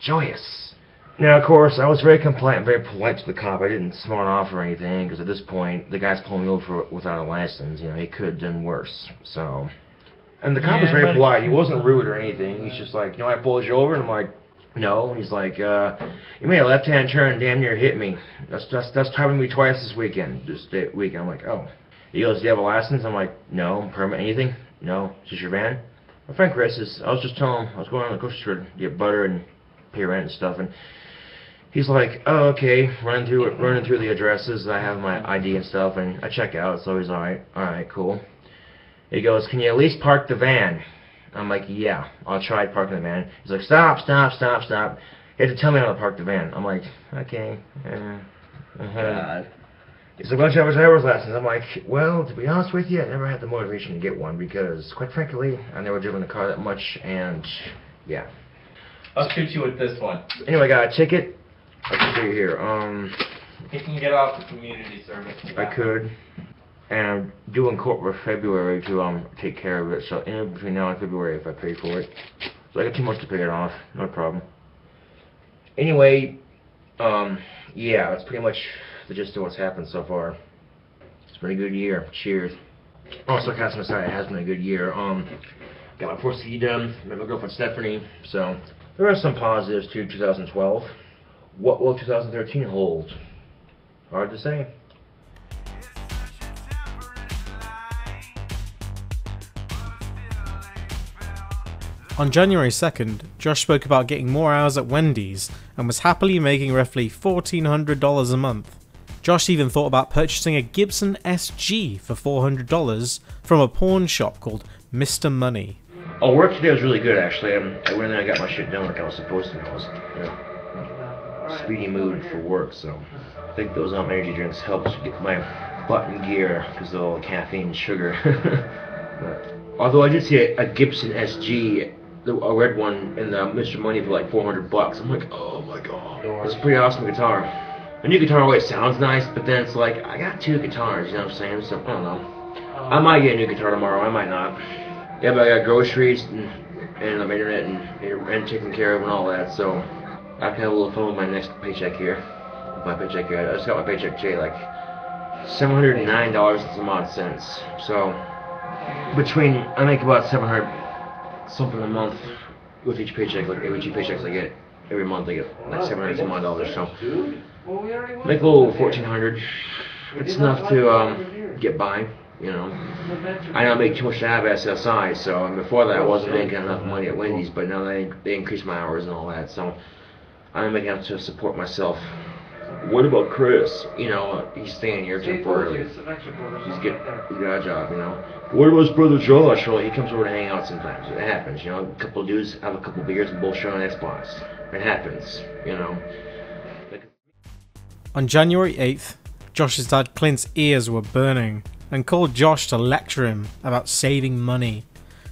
Joyous. Now, of course, I was very compliant, very polite to the cop. I didn't smart off or anything, because at this point, the guy's pulling me over without a license. You know, he could have done worse. So, and the cop was very polite. He wasn't rude or anything. He's just like, you know, I pulled you over, and I'm like, no. He's like, uh, you made a left-hand turn, and damn near hit me. That's that's that's happened to me twice this weekend. This day, weekend. I'm like, oh. He goes, do you have a license? I'm like, no. Permit? Anything? No. Is this your van? My friend Chris is. I was just telling him I was going on the grocery store to get butter and pay rent and stuff, and he's like, oh, okay, running through running through the addresses. I have my ID and stuff, and I check out. So he's all right, all right, cool. He goes, can you at least park the van? I'm like, yeah, I'll try parking the van. He's like, stop, stop, stop, stop. He had to tell me how to park the van. I'm like, okay. Uh, uh-huh. He's like, why don't you have driver's license? I'm like, well, to be honest with you, I never had the motivation to get one because, quite frankly, I never driven a car that much, and yeah. I'll shoot you with this one. Anyway, I got a ticket. I can you here. Um, You can get off the community service. I could. And I'm due in court for February to um take care of it. So in between now and February, if I pay for it, so I got two months to pay it off. No problem. Anyway, um, yeah, that's pretty much the gist of what's happened so far. It's been a good year. Cheers. Also, aside, it has been a good year. Um, got my 4C done. Met my girlfriend Stephanie. So there are some positives to 2012. What will 2013 hold? Hard to say. On January 2nd, Josh spoke about getting more hours at Wendy's and was happily making roughly $1,400 a month. Josh even thought about purchasing a Gibson SG for $400 from a pawn shop called Mr. Money. Oh, work today was really good actually. Um, I went in there and got my shit done like I was supposed to. I was in a speedy mood for work, so I think those um, energy drinks helps get my butt in gear because of all the caffeine and sugar. *laughs* but, although I did see a, a Gibson SG, the, a red one, in the Mr. Money for like 400 bucks. I'm like, oh my god, it's a pretty awesome guitar. A new guitar always sounds nice, but then it's like I got two guitars, you know what I'm saying? So I don't know. I might get a new guitar tomorrow. I might not. Yeah, but I got groceries and, and um, internet and, and taken care of and all that, so I can have a little fun with my next paycheck here. My paycheck here. I just got my paycheck today, like seven hundred and nine dollars and some odd cents. So between I make about seven hundred something a month with each paycheck. Like every two paychecks I get every month, I get like seven hundred some odd dollars. So make a little fourteen hundred. It's enough to um, get by you know. I don't make too much out of SSI, so before that I wasn't making enough money at Wendy's, but now they they increased my hours and all that, so I'm making enough to support myself. What about Chris? You know, he's staying here temporarily. He's get he's got a job, you know. What about his brother Josh? Well, he comes over to hang out sometimes. It happens, you know. A couple of dudes have a couple of beers and bullshit on Xbox. It happens, you know. On January 8th, Josh's dad Clint's ears were burning and called Josh to lecture him about saving money.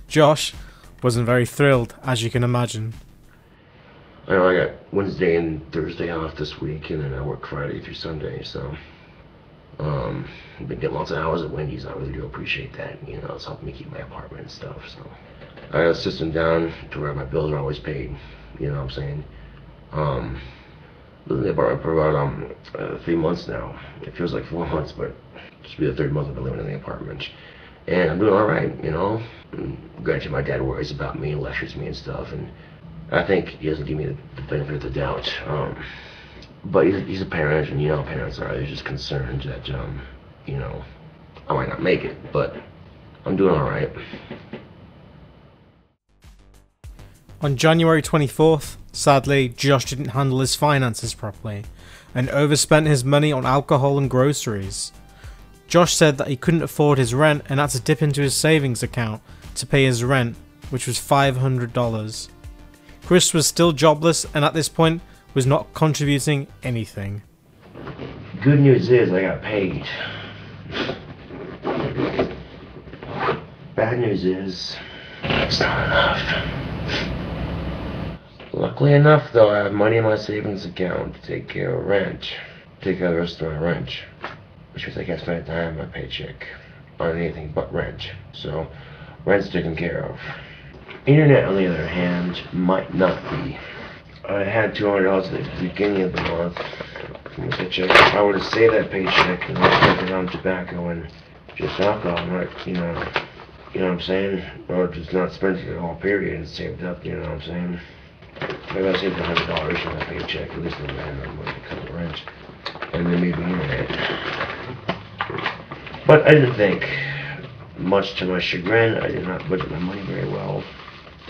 Josh wasn't very thrilled, as you can imagine. I know I got Wednesday and Thursday off this week, and then I work Friday through Sunday, so um, been getting lots of hours at Wendy's. I really do appreciate that. You know, it's helping me keep my apartment and stuff. So I got a system down to where my bills are always paid. You know what I'm saying? Um, living in the apartment for about um uh, three months now. It feels like four *laughs* months, but this will be the third month I've been living in the apartment. And I'm doing alright, you know. And granted, my dad worries about me and lectures me and stuff, and I think he doesn't give me the, benefit of the doubt. Um, but he's, he's a parent, and you know parents are. He's just concerned that, um, you know, I might not make it, but I'm doing alright. On January 24th, sadly, Josh didn't handle his finances properly and overspent his money on alcohol and groceries. Josh said that he couldn't afford his rent and had to dip into his savings account to pay his rent, which was $500. Chris was still jobless and at this point was not contributing anything. Good news is I got paid. Bad news is it's not enough. Luckily enough, though, I have money in my savings account to take care of rent, take care of the rest of my rent which means I can't spend time on my paycheck on anything but rent. So rent's taken care of. Internet, on the other hand, might not be. I had $200 at the beginning of the month the. If I were to save that paycheck and spend it on tobacco and just alcohol, not, you know, you know what I'm saying? Or just not spend it all period and save it up, you know what I'm saying? Maybe I saved $100 from that paycheck, at least in the random money to cover rent and then maybe internet. But I didn't think, much to my chagrin, I did not budget my money very well.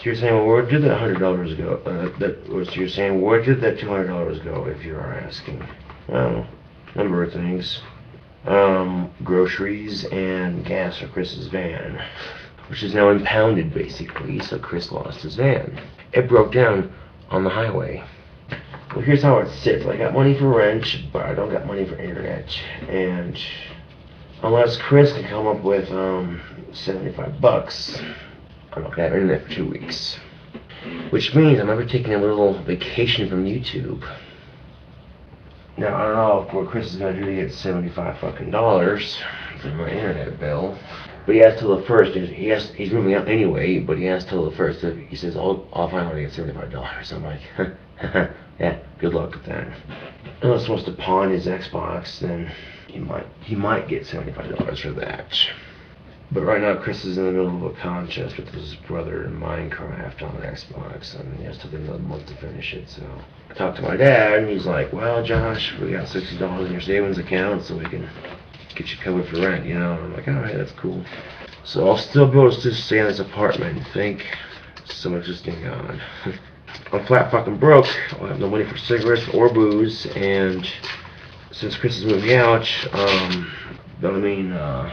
You're saying, where did that hundred dollars go? Uh, that was you're saying, where did that two hundred dollars go? If you are asking, well, number of things, um, groceries and gas for Chris's van, which is now impounded basically. So Chris lost his van. It broke down on the highway. Well, here's how it sits. I got money for rent, but I don't got money for internet. And unless Chris can come up with um, 75 bucks, I'm not gonna have internet for two weeks. Which means I'm ever taking a little vacation from YouTube. Now, I don't know what Chris is gonna do to get 75 fucking dollars for my internet bill. But he has till the first. He has. He's moving out anyway. But he has till the first. He says, "I'll, I'll find to get seventy-five dollars." I'm like, *laughs* yeah, good luck with that. Unless he wants to pawn his Xbox, then he might he might get seventy-five dollars for that. But right now, Chris is in the middle of a contest with his brother in Minecraft on Xbox, and he has to another month to finish it. So I talked to my dad, and he's like, "Well, Josh, we got sixty dollars in your savings account, so we can get you covered for rent." You know, and I'm like, "All right, that's cool." So I'll still be able to stay in this apartment. Thank so much just going on. I'm flat fucking broke. I have no money for cigarettes or booze, and since Chris is moving out, um, I mean, uh,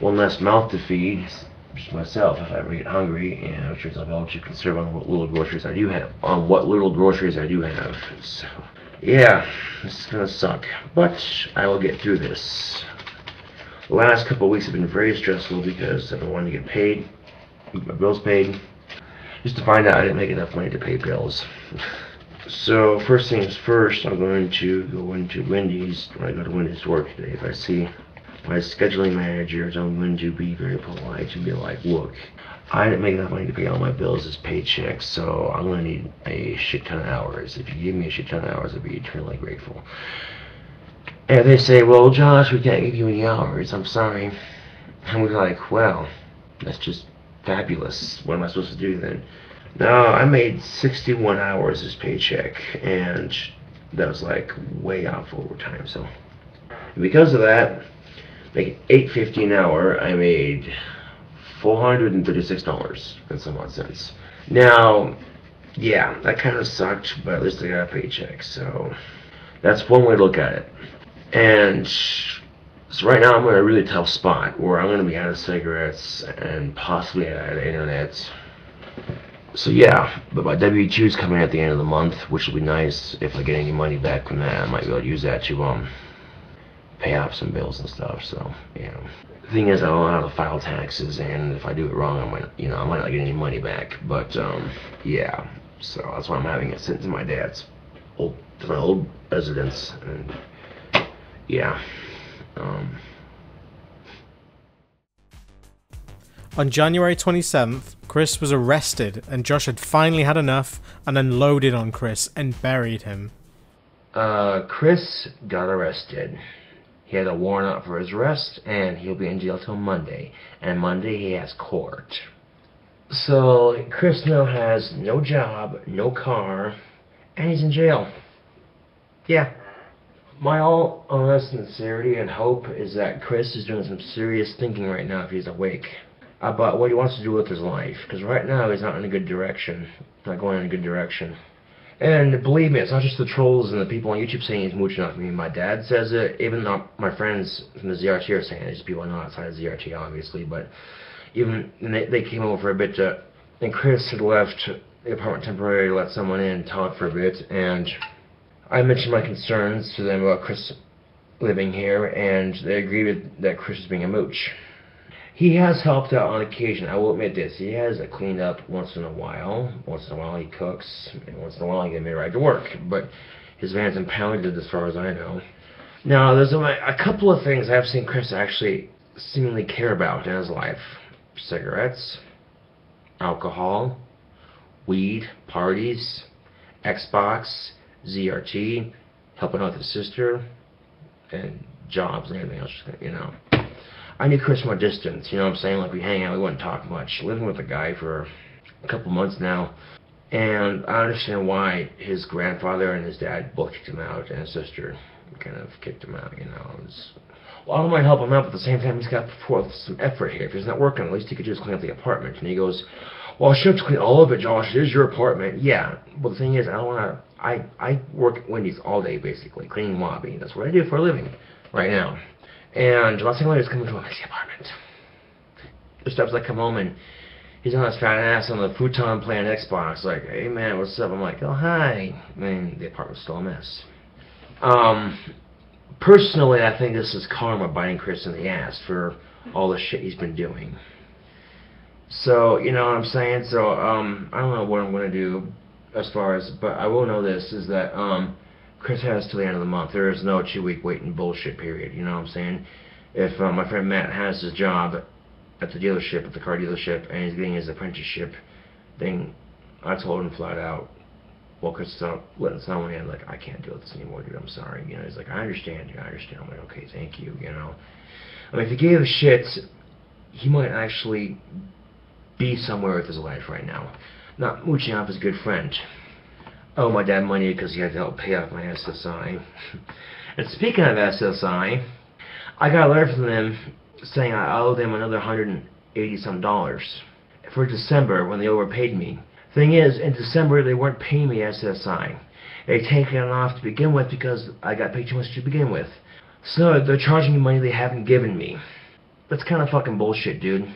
one less mouth to feed myself if I ever get hungry, and I'm sure be able to conserve on what little groceries I do have, on what little groceries I do have. So, yeah, this is gonna suck, but I will get through this. The last couple weeks have been very stressful because I've been wanting to get paid, get my bills paid, just to find out I didn't make enough money to pay bills. *laughs* So first things first, I'm going to go into Wendy's when I go to Wendy's work today. If I see my scheduling managers, I'm going to be very polite and be like, look, I didn't make enough money to pay all my bills as paychecks, so I'm going to need a shit ton of hours. If you give me a shit ton of hours, I'd be eternally grateful. And they say, well, Josh, we can't give you any hours. I'm sorry. And we're like, well, that's just fabulous. What am I supposed to do then? No, I made 61 hours as paycheck, and that was like way off overtime. So because of that, making 8.50 an hour, I made $436 and some odd cents. Now, yeah, that kind of sucked, but at least I got a paycheck. So that's one way to look at it. And so right now I'm in a really tough spot where I'm going to be out of cigarettes and possibly out of internet. So yeah, but my W-2 is coming at the end of the month, which will be nice. If I get any money back from that, I might be able to use that to um pay off some bills and stuff. So you know, the thing is, I don't know how to file taxes, and if I do it wrong, I might you know I might not get any money back. But um yeah, so that's why I'm having it sent to my dad's old to my old residence, and yeah. Um, On January 27th, Chris was arrested, and Josh had finally had enough and unloaded on Chris and buried him. Uh, Chris got arrested. He had a warrant out for his arrest, and he'll be in jail till Monday. And Monday he has court. So Chris now has no job, no car, and he's in jail. Yeah. My all honest sincerity and hope is that Chris is doing some serious thinking right now if he's awake about what he wants to do with his life. Because right now he's not in a good direction. Not going in a good direction. And believe me, it's not just the trolls and the people on YouTube saying he's mooching off me. My dad says it. Even not my friends from the ZRT are saying it. There's people not outside of ZRT, obviously. But even they, they came over for a bit. To, and Chris had left the apartment temporarily to let someone in, and talk for a bit. And I mentioned my concerns to them about Chris living here. And they agreed that Chris is being a mooch. He has helped out on occasion. I will admit this. He has cleaned up once in a while. Once in a while he cooks. And once in a while he gets me ride to work. But his van's impounded as far as I know. Now, there's a, a couple of things I've seen Chris actually seemingly care about in his life. Cigarettes, alcohol, weed, parties, Xbox, ZRT, helping out his sister, and jobs and everything else, you know. I knew Chris from a distance, you know what I'm saying? Like, we hang out, we wouldn't talk much. Living with a guy for a couple months now, and I understand why his grandfather and his dad both kicked him out, and his sister kind of kicked him out, you know. It was, well, I don't mind helping him out, but at the same time, he's got to put forth some effort here. If he's not working, at least he could just clean up the apartment. And he goes, well, I should have cleaned all of it, Josh. It is your apartment. Yeah, but the thing is, I don't want to, I, I work at Wendy's all day, basically, cleaning lobby. That's what I do for a living right now. And last thing I is coming to a messy apartment. There's times I come home and he's on his fat ass on the futon playing Xbox, like, hey man, what's up? I'm like, oh hi. Mean, the apartment's still a mess. Um, personally, I think this is karma biting Chris in the ass for all the shit he's been doing. So, you know what I'm saying? So, um, I don't know what I'm going to do as far as, but I will know this, is that, um, Chris has till the end of the month. There is no two-week waiting bullshit period, you know what I'm saying? If uh, my friend Matt has his job at the dealership, at the car dealership, and he's getting his apprenticeship thing, I told him flat out, well, Chris stop letting someone in, like, I can't deal with this anymore, dude, I'm sorry. You know, he's like, I understand, I understand. I'm like, okay, thank you, you know. I mean, if he gave a shit, he might actually be somewhere with his life right now. Not mooching off his good friend owe my dad money because he had to help pay off my SSI. *laughs* and speaking of SSI, I got a letter from them saying I owe them another 180 some dollars. for December when they overpaid me. Thing is, in December they weren't paying me SSI. They taken it off to begin with because I got paid too much to begin with. So they're charging me money they haven't given me. That's kind of fucking bullshit, dude.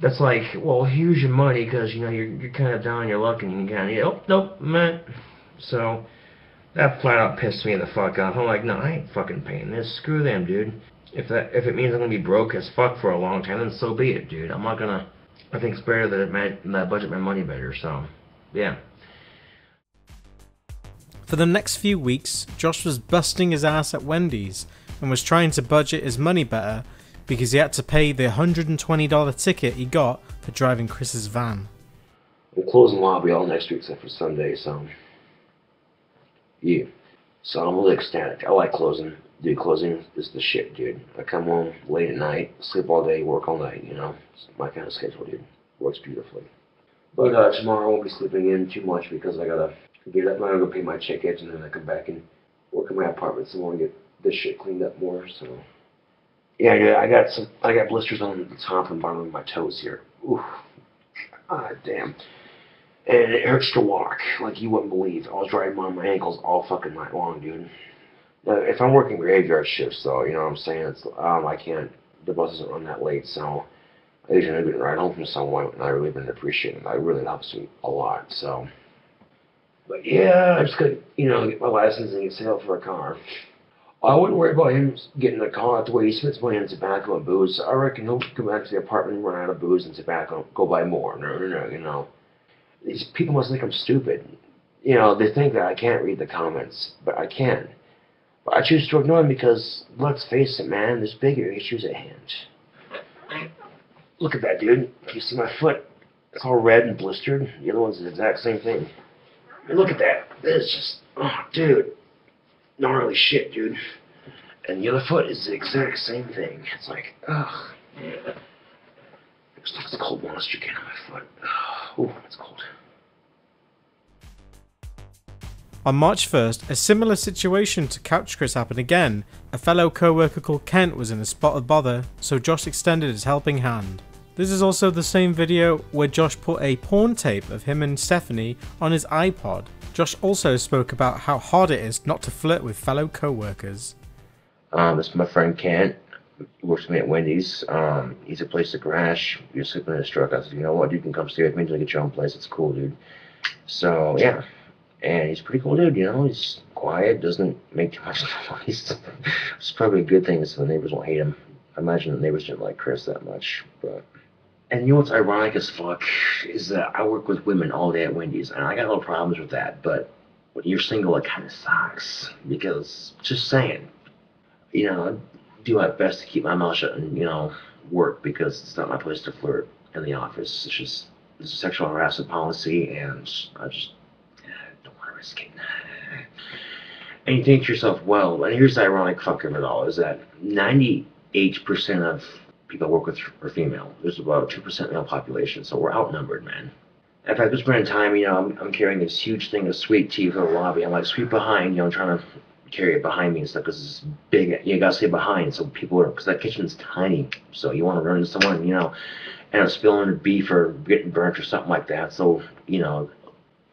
That's like, well, here's your money because you know you're you're kind of down your luck and you kind of oh nope man. So that flat out pissed me the fuck off. I'm like, no, I ain't fucking paying this. Screw them, dude. If that if it means I'm gonna be broke as fuck for a long time, then so be it, dude. I'm not gonna. I think it's better that it might that I budget my money better. So, yeah. For the next few weeks, Josh was busting his ass at Wendy's and was trying to budget his money better because he had to pay the $120 ticket he got for driving Chris's van. I'm closing lobby all next week except for Sunday, so yeah. So I'm really ecstatic. I like closing. Dude, closing is the shit, dude. I come home late at night, sleep all day, work all night, you know. It's my kind of schedule, dude. Works beautifully. But uh, tomorrow I won't be sleeping in too much because I gotta get up, I gotta go pay my tickets and then I come back and work in my apartment some more and get this shit cleaned up more, so yeah, yeah, I got some I got blisters on the top and bottom of my toes here. Oof. Ah damn. And it hurts to walk, like you wouldn't believe. I was driving on my ankles all fucking night long, dude. Now, if I'm working graveyard shifts, though, you know what I'm saying? It's um, I can't. The bus doesn't run that late, so I usually been right home from somewhere, and I really been appreciating it. Really helps me a lot. So, but yeah, I'm just got you know get my license and get sale for a car. I wouldn't worry about him getting a car the way he spends money on tobacco and booze. I reckon he'll come back to the apartment and run out of booze and tobacco, go buy more. No, no, no, you know these people must think I'm stupid. You know, they think that I can't read the comments, but I can. But I choose to ignore them because, let's face it, man, there's bigger issues at hand. Look at that, dude. You see my foot? It's all red and blistered. The other one's the exact same thing. And look at that. This just, oh, dude. Gnarly shit, dude. And the other foot is the exact same thing. It's like, ugh. It's like the cold monster get on my foot. *sighs* Oh, it's cold. On March 1st, a similar situation to Couch Chris happened again. A fellow co-worker called Kent was in a spot of bother, so Josh extended his helping hand. This is also the same video where Josh put a porn tape of him and Stephanie on his iPod. Josh also spoke about how hard it is not to flirt with fellow co-workers. Um, this is my friend Kent. He works with me at Wendy's. Um, he's a place to crash. You're sleeping in his truck. I said, you know what, you can come stay with me until you get your own place. It's cool, dude. So, yeah. And he's pretty cool dude, you know. He's quiet, doesn't make too much *laughs* noise. it's probably a good thing so the neighbors won't hate him. I imagine the neighbors didn't like Chris that much, but... And you know what's ironic as fuck is that I work with women all day at Wendy's, and I got no problems with that. But when you're single, it kind of sucks because just saying, you know, do my best to keep my mouth shut and you know work because it's not my place to flirt in the office. It's just it's a sexual harassment policy, and I just don't want to risk it. And you think to yourself, well, and here's the ironic fuck of it all: is that 98% of people I work with are female. There's about 2% male population, so we're outnumbered, man. In fact, this point in time, you know, I'm, I'm carrying this huge thing of sweet tea for the lobby. I'm like, sweet behind, you know, I'm trying to carry it behind me and stuff because it's big. You gotta stay behind so people are, because that kitchen's tiny. So you want to run into someone, you know, end up spilling beef or getting burnt or something like that. So, you know,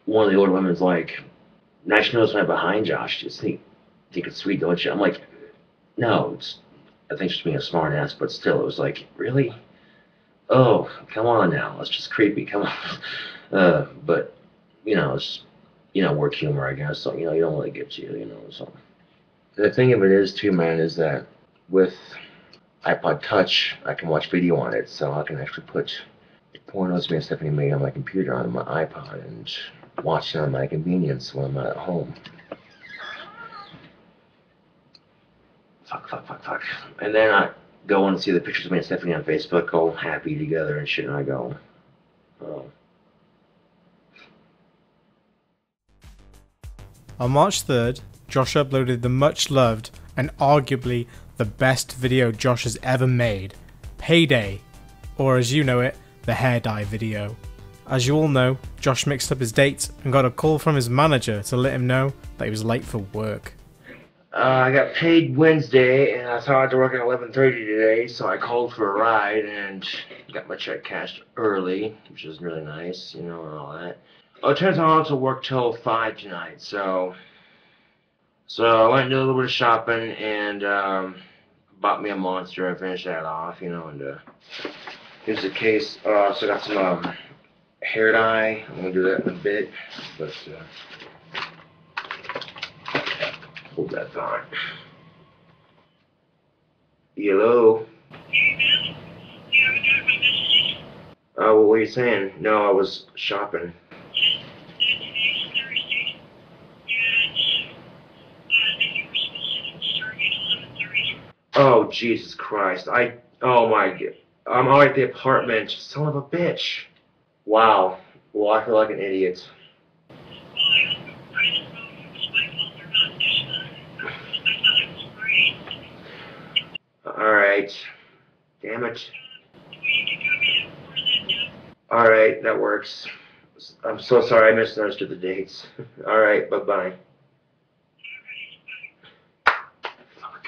one of the older women's like, now she knows my behind, Josh. Just think, think it's sweet, don't you? I'm like, no, it's I think she's being a smart ass, but still, it was like, really? Oh, come on now. It's just creepy. Come on. *laughs* Uh, but, you know, it's, you know, work humor, I guess. So, you know, you don't really get you, you know, so. The thing of it is, too, man, is that with iPod Touch, I can watch video on it, so I can actually put pornos me and Stephanie made on my computer on my iPod and watch it on my convenience when I'm at home. fuck, fuck, fuck, fuck. And then I go and see the pictures of me and Stephanie on Facebook, all happy together and shit, and I go, oh. On March 3rd, Josh uploaded the much loved and arguably the best video Josh has ever made, Payday, or as you know it, the hair dye video. As you all know, Josh mixed up his dates and got a call from his manager to let him know that he was late for work. Uh, I got paid Wednesday, and I thought I had to work at 11:30 today, so I called for a ride, and got my check cashed early, which is really nice, you know, and all that. Oh, it turns out I have to work till 5 tonight, so... So I went and did a little bit of shopping and um, bought me a monster I finished that off, you know, and uh, here's the case. Uh, so I got some um, hair dye. I'm gonna do that in a bit, but uh, hold that thought. Hello. Oh, what were you saying? No, I was shopping. Oh, Jesus Christ. I, oh my, I'm already at the apartment. Son of a bitch. Wow. Well, I feel like an idiot. Alright. Damn it. Alright, that works. I'm so sorry I misunderstood the dates. *laughs* Alright, bye bye bye. Fuck.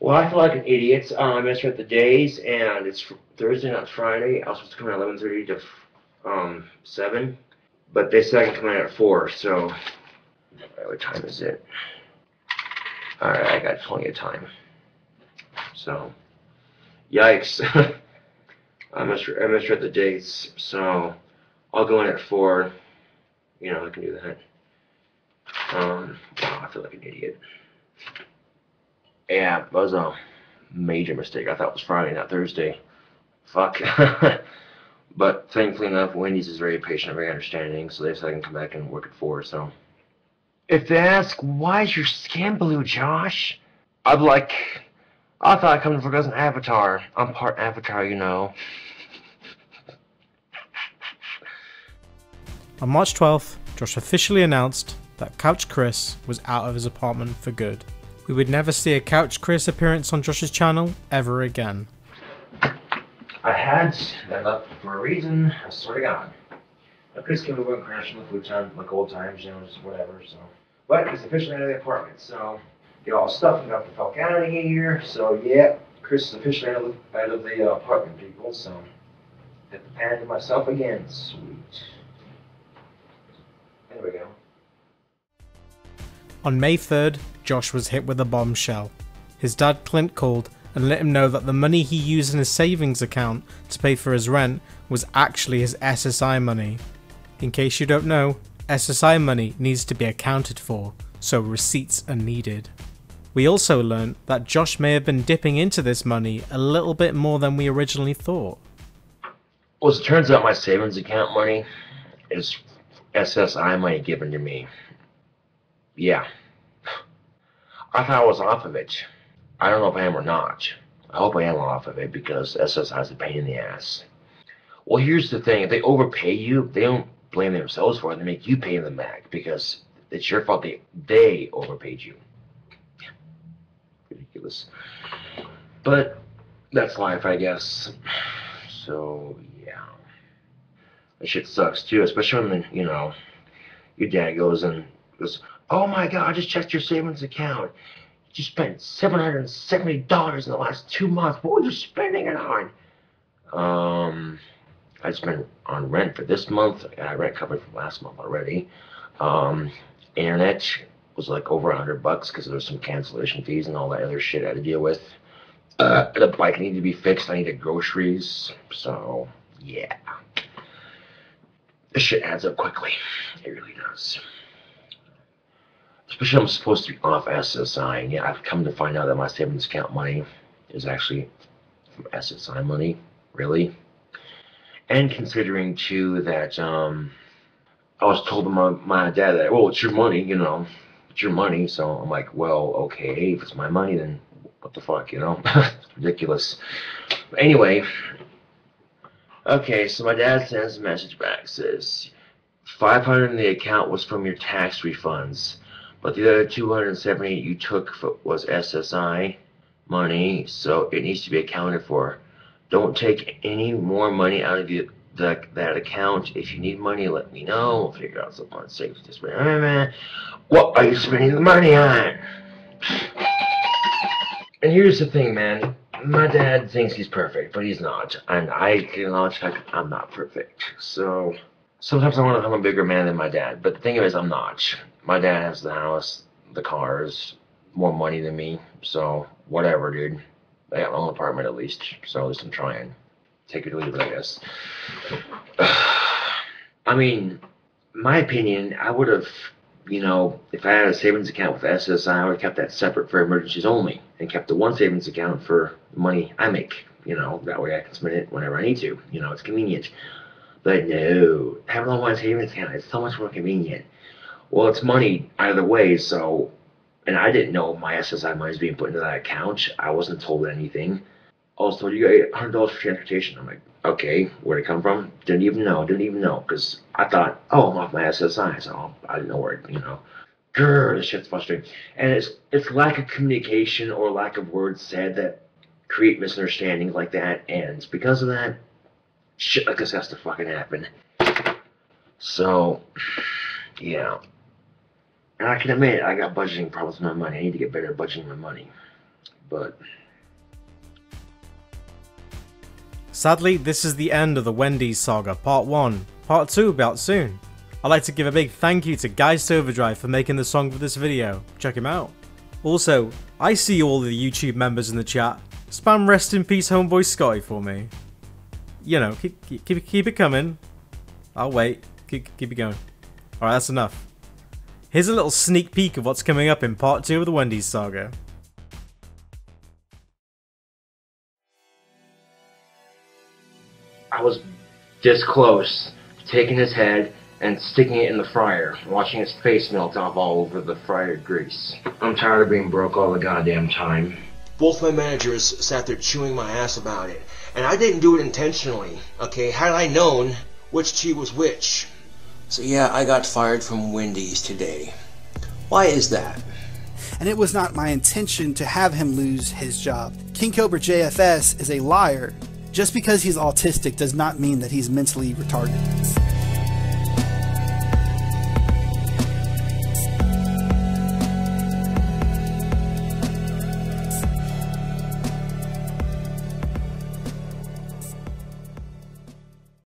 Well, I feel like an idiot. Um, I misread the days, and it's Thursday, not Friday. I was supposed to come in at 11.30 to um, 7, but they said I can come in at 4, so... Alright, what time is it? Alright, I got plenty of time. So, yikes. *laughs* I misread, I misread the dates, so I'll go in at 4. You know, I can do that. Um, I feel like an idiot. Yeah, that was a major mistake. I thought it was Friday, not Thursday. Fuck. *laughs* but thankfully enough, Wendy's is very patient and very understanding, so they said I can come back and work at 4, so. If they ask, why is your skin blue, Josh? I'm like, I thought I'd come to for an Avatar. I'm part Avatar, you know. On March 12th, Josh officially announced that Couch Chris was out of his apartment for good. We would never see a Couch Chris appearance on Josh's channel ever again. I had that up for a reason, I swear to God. I could came over and crashed on the futon like old times, you know, just whatever, so. But he's officially out of the apartment, so get all stuff and got the fuck out of here. So yeah, Chris is officially out of the, out of the uh, apartment, people. So hit the pan to myself again. Sweet. There we go. On May 3rd, Josh was hit with a bombshell. His dad Clint called and let him know that the money he used in his savings account to pay for his rent was actually his SSI money. In case you don't know, SSI money needs to be accounted for, so receipts are needed. We also learned that Josh may have been dipping into this money a little bit more than we originally thought. Well, it turns out, my savings account money is SSI money given to me. Yeah. I thought I was off of it. I don't know if I am or not. I hope I am off of it because SSI is a pain in the ass. Well, here's the thing: if they overpay you, they don't blame themselves for it. They make you pay them back because it's your fault. They they overpaid you. Ridiculous. But that's life, I guess. So yeah, that shit sucks too, especially when you know your dad goes and goes, "Oh my God, I just checked your savings account. You spent seven hundred and seventy dollars in the last two months. What were you spending it on?" Um, I spent on rent for this month. I got rent covered from last month already. Um, internet was like over a hundred bucks because there's some cancellation fees and all that other shit I had to deal with. Uh, *clears throat* the bike needed to be fixed. I needed groceries. So yeah, this shit adds up quickly. It really does. Especially I'm supposed to be off SSI, yeah, I've come to find out that my savings account money is actually from SSI money. Really, and considering too that um, I was told by my, my dad that, well, it's your money, you know, it's your money. So I'm like, well, okay, if it's my money, then what the fuck, you know? it's *laughs* ridiculous. But anyway, okay, so my dad sends a message back, says, 500 in the account was from your tax refunds, but the other 270 you took was SSI money, so it needs to be accounted for. Don't take any more money out of the, that account. If you need money, let me know. We'll figure out something on safe to spend. What are you spending the money on? And here's the thing, man. my dad thinks he's perfect, but he's not, and I acknowledge I'm not perfect. So sometimes I want to become a bigger man than my dad, but the thing is, I'm not. My dad has the house, the cars, more money than me, so whatever, dude. I got my own apartment at least, so at least I'm trying. Take it or leave it, I guess. *sighs* I mean, my opinion, I would have, you know, if I had a savings account with SSI, I would have kept that separate for emergencies only, and kept the one savings account for the money I make. You know, that way I can spend it whenever I need to. You know, it's convenient. But no, having all one savings account is so much more convenient. Well, it's money either way, so, and I didn't know my SSI money was being put into that account. I wasn't told anything. Also, you got eight hundred dollars for transportation. I'm like, okay, where'd it come from? Didn't even know. Didn't even know because I thought, oh, I'm off my SSI, so I didn't know where. It, you know, grr, this shit's frustrating. And it's it's lack of communication or lack of words said that create misunderstandings like that, and because of that, shit like this has to fucking happen. So, yeah. And I can admit, I got budgeting problems with my money. I need to get better at budgeting my money. But Sadly, this is the end of the Wendy's saga, part 1. Part 2 about soon. I'd like to give a big thank you to Geist Overdrive for making the song for this video. Check him out. Also, I see all the YouTube members in the chat. Spam rest in peace homeboy Scotty for me. You know, keep, keep, keep, keep it coming. I'll wait. Keep, keep it going. Alright, that's enough. Here's a little sneak peek of what's coming up in part 2 of the Wendy's saga. I was this close to taking his head and sticking it in the fryer, watching his face melt off all over the fryer grease. I'm tired of being broke all the goddamn time. Both my managers sat there chewing my ass about it. And I didn't do it intentionally, okay? Had I known which cheat was which. So yeah, I got fired from Wendy's today. Why is that? and it was not my intention to have him lose his job. King Cobra JFS is a liar. Just because he's autistic does not mean that he's mentally retarded.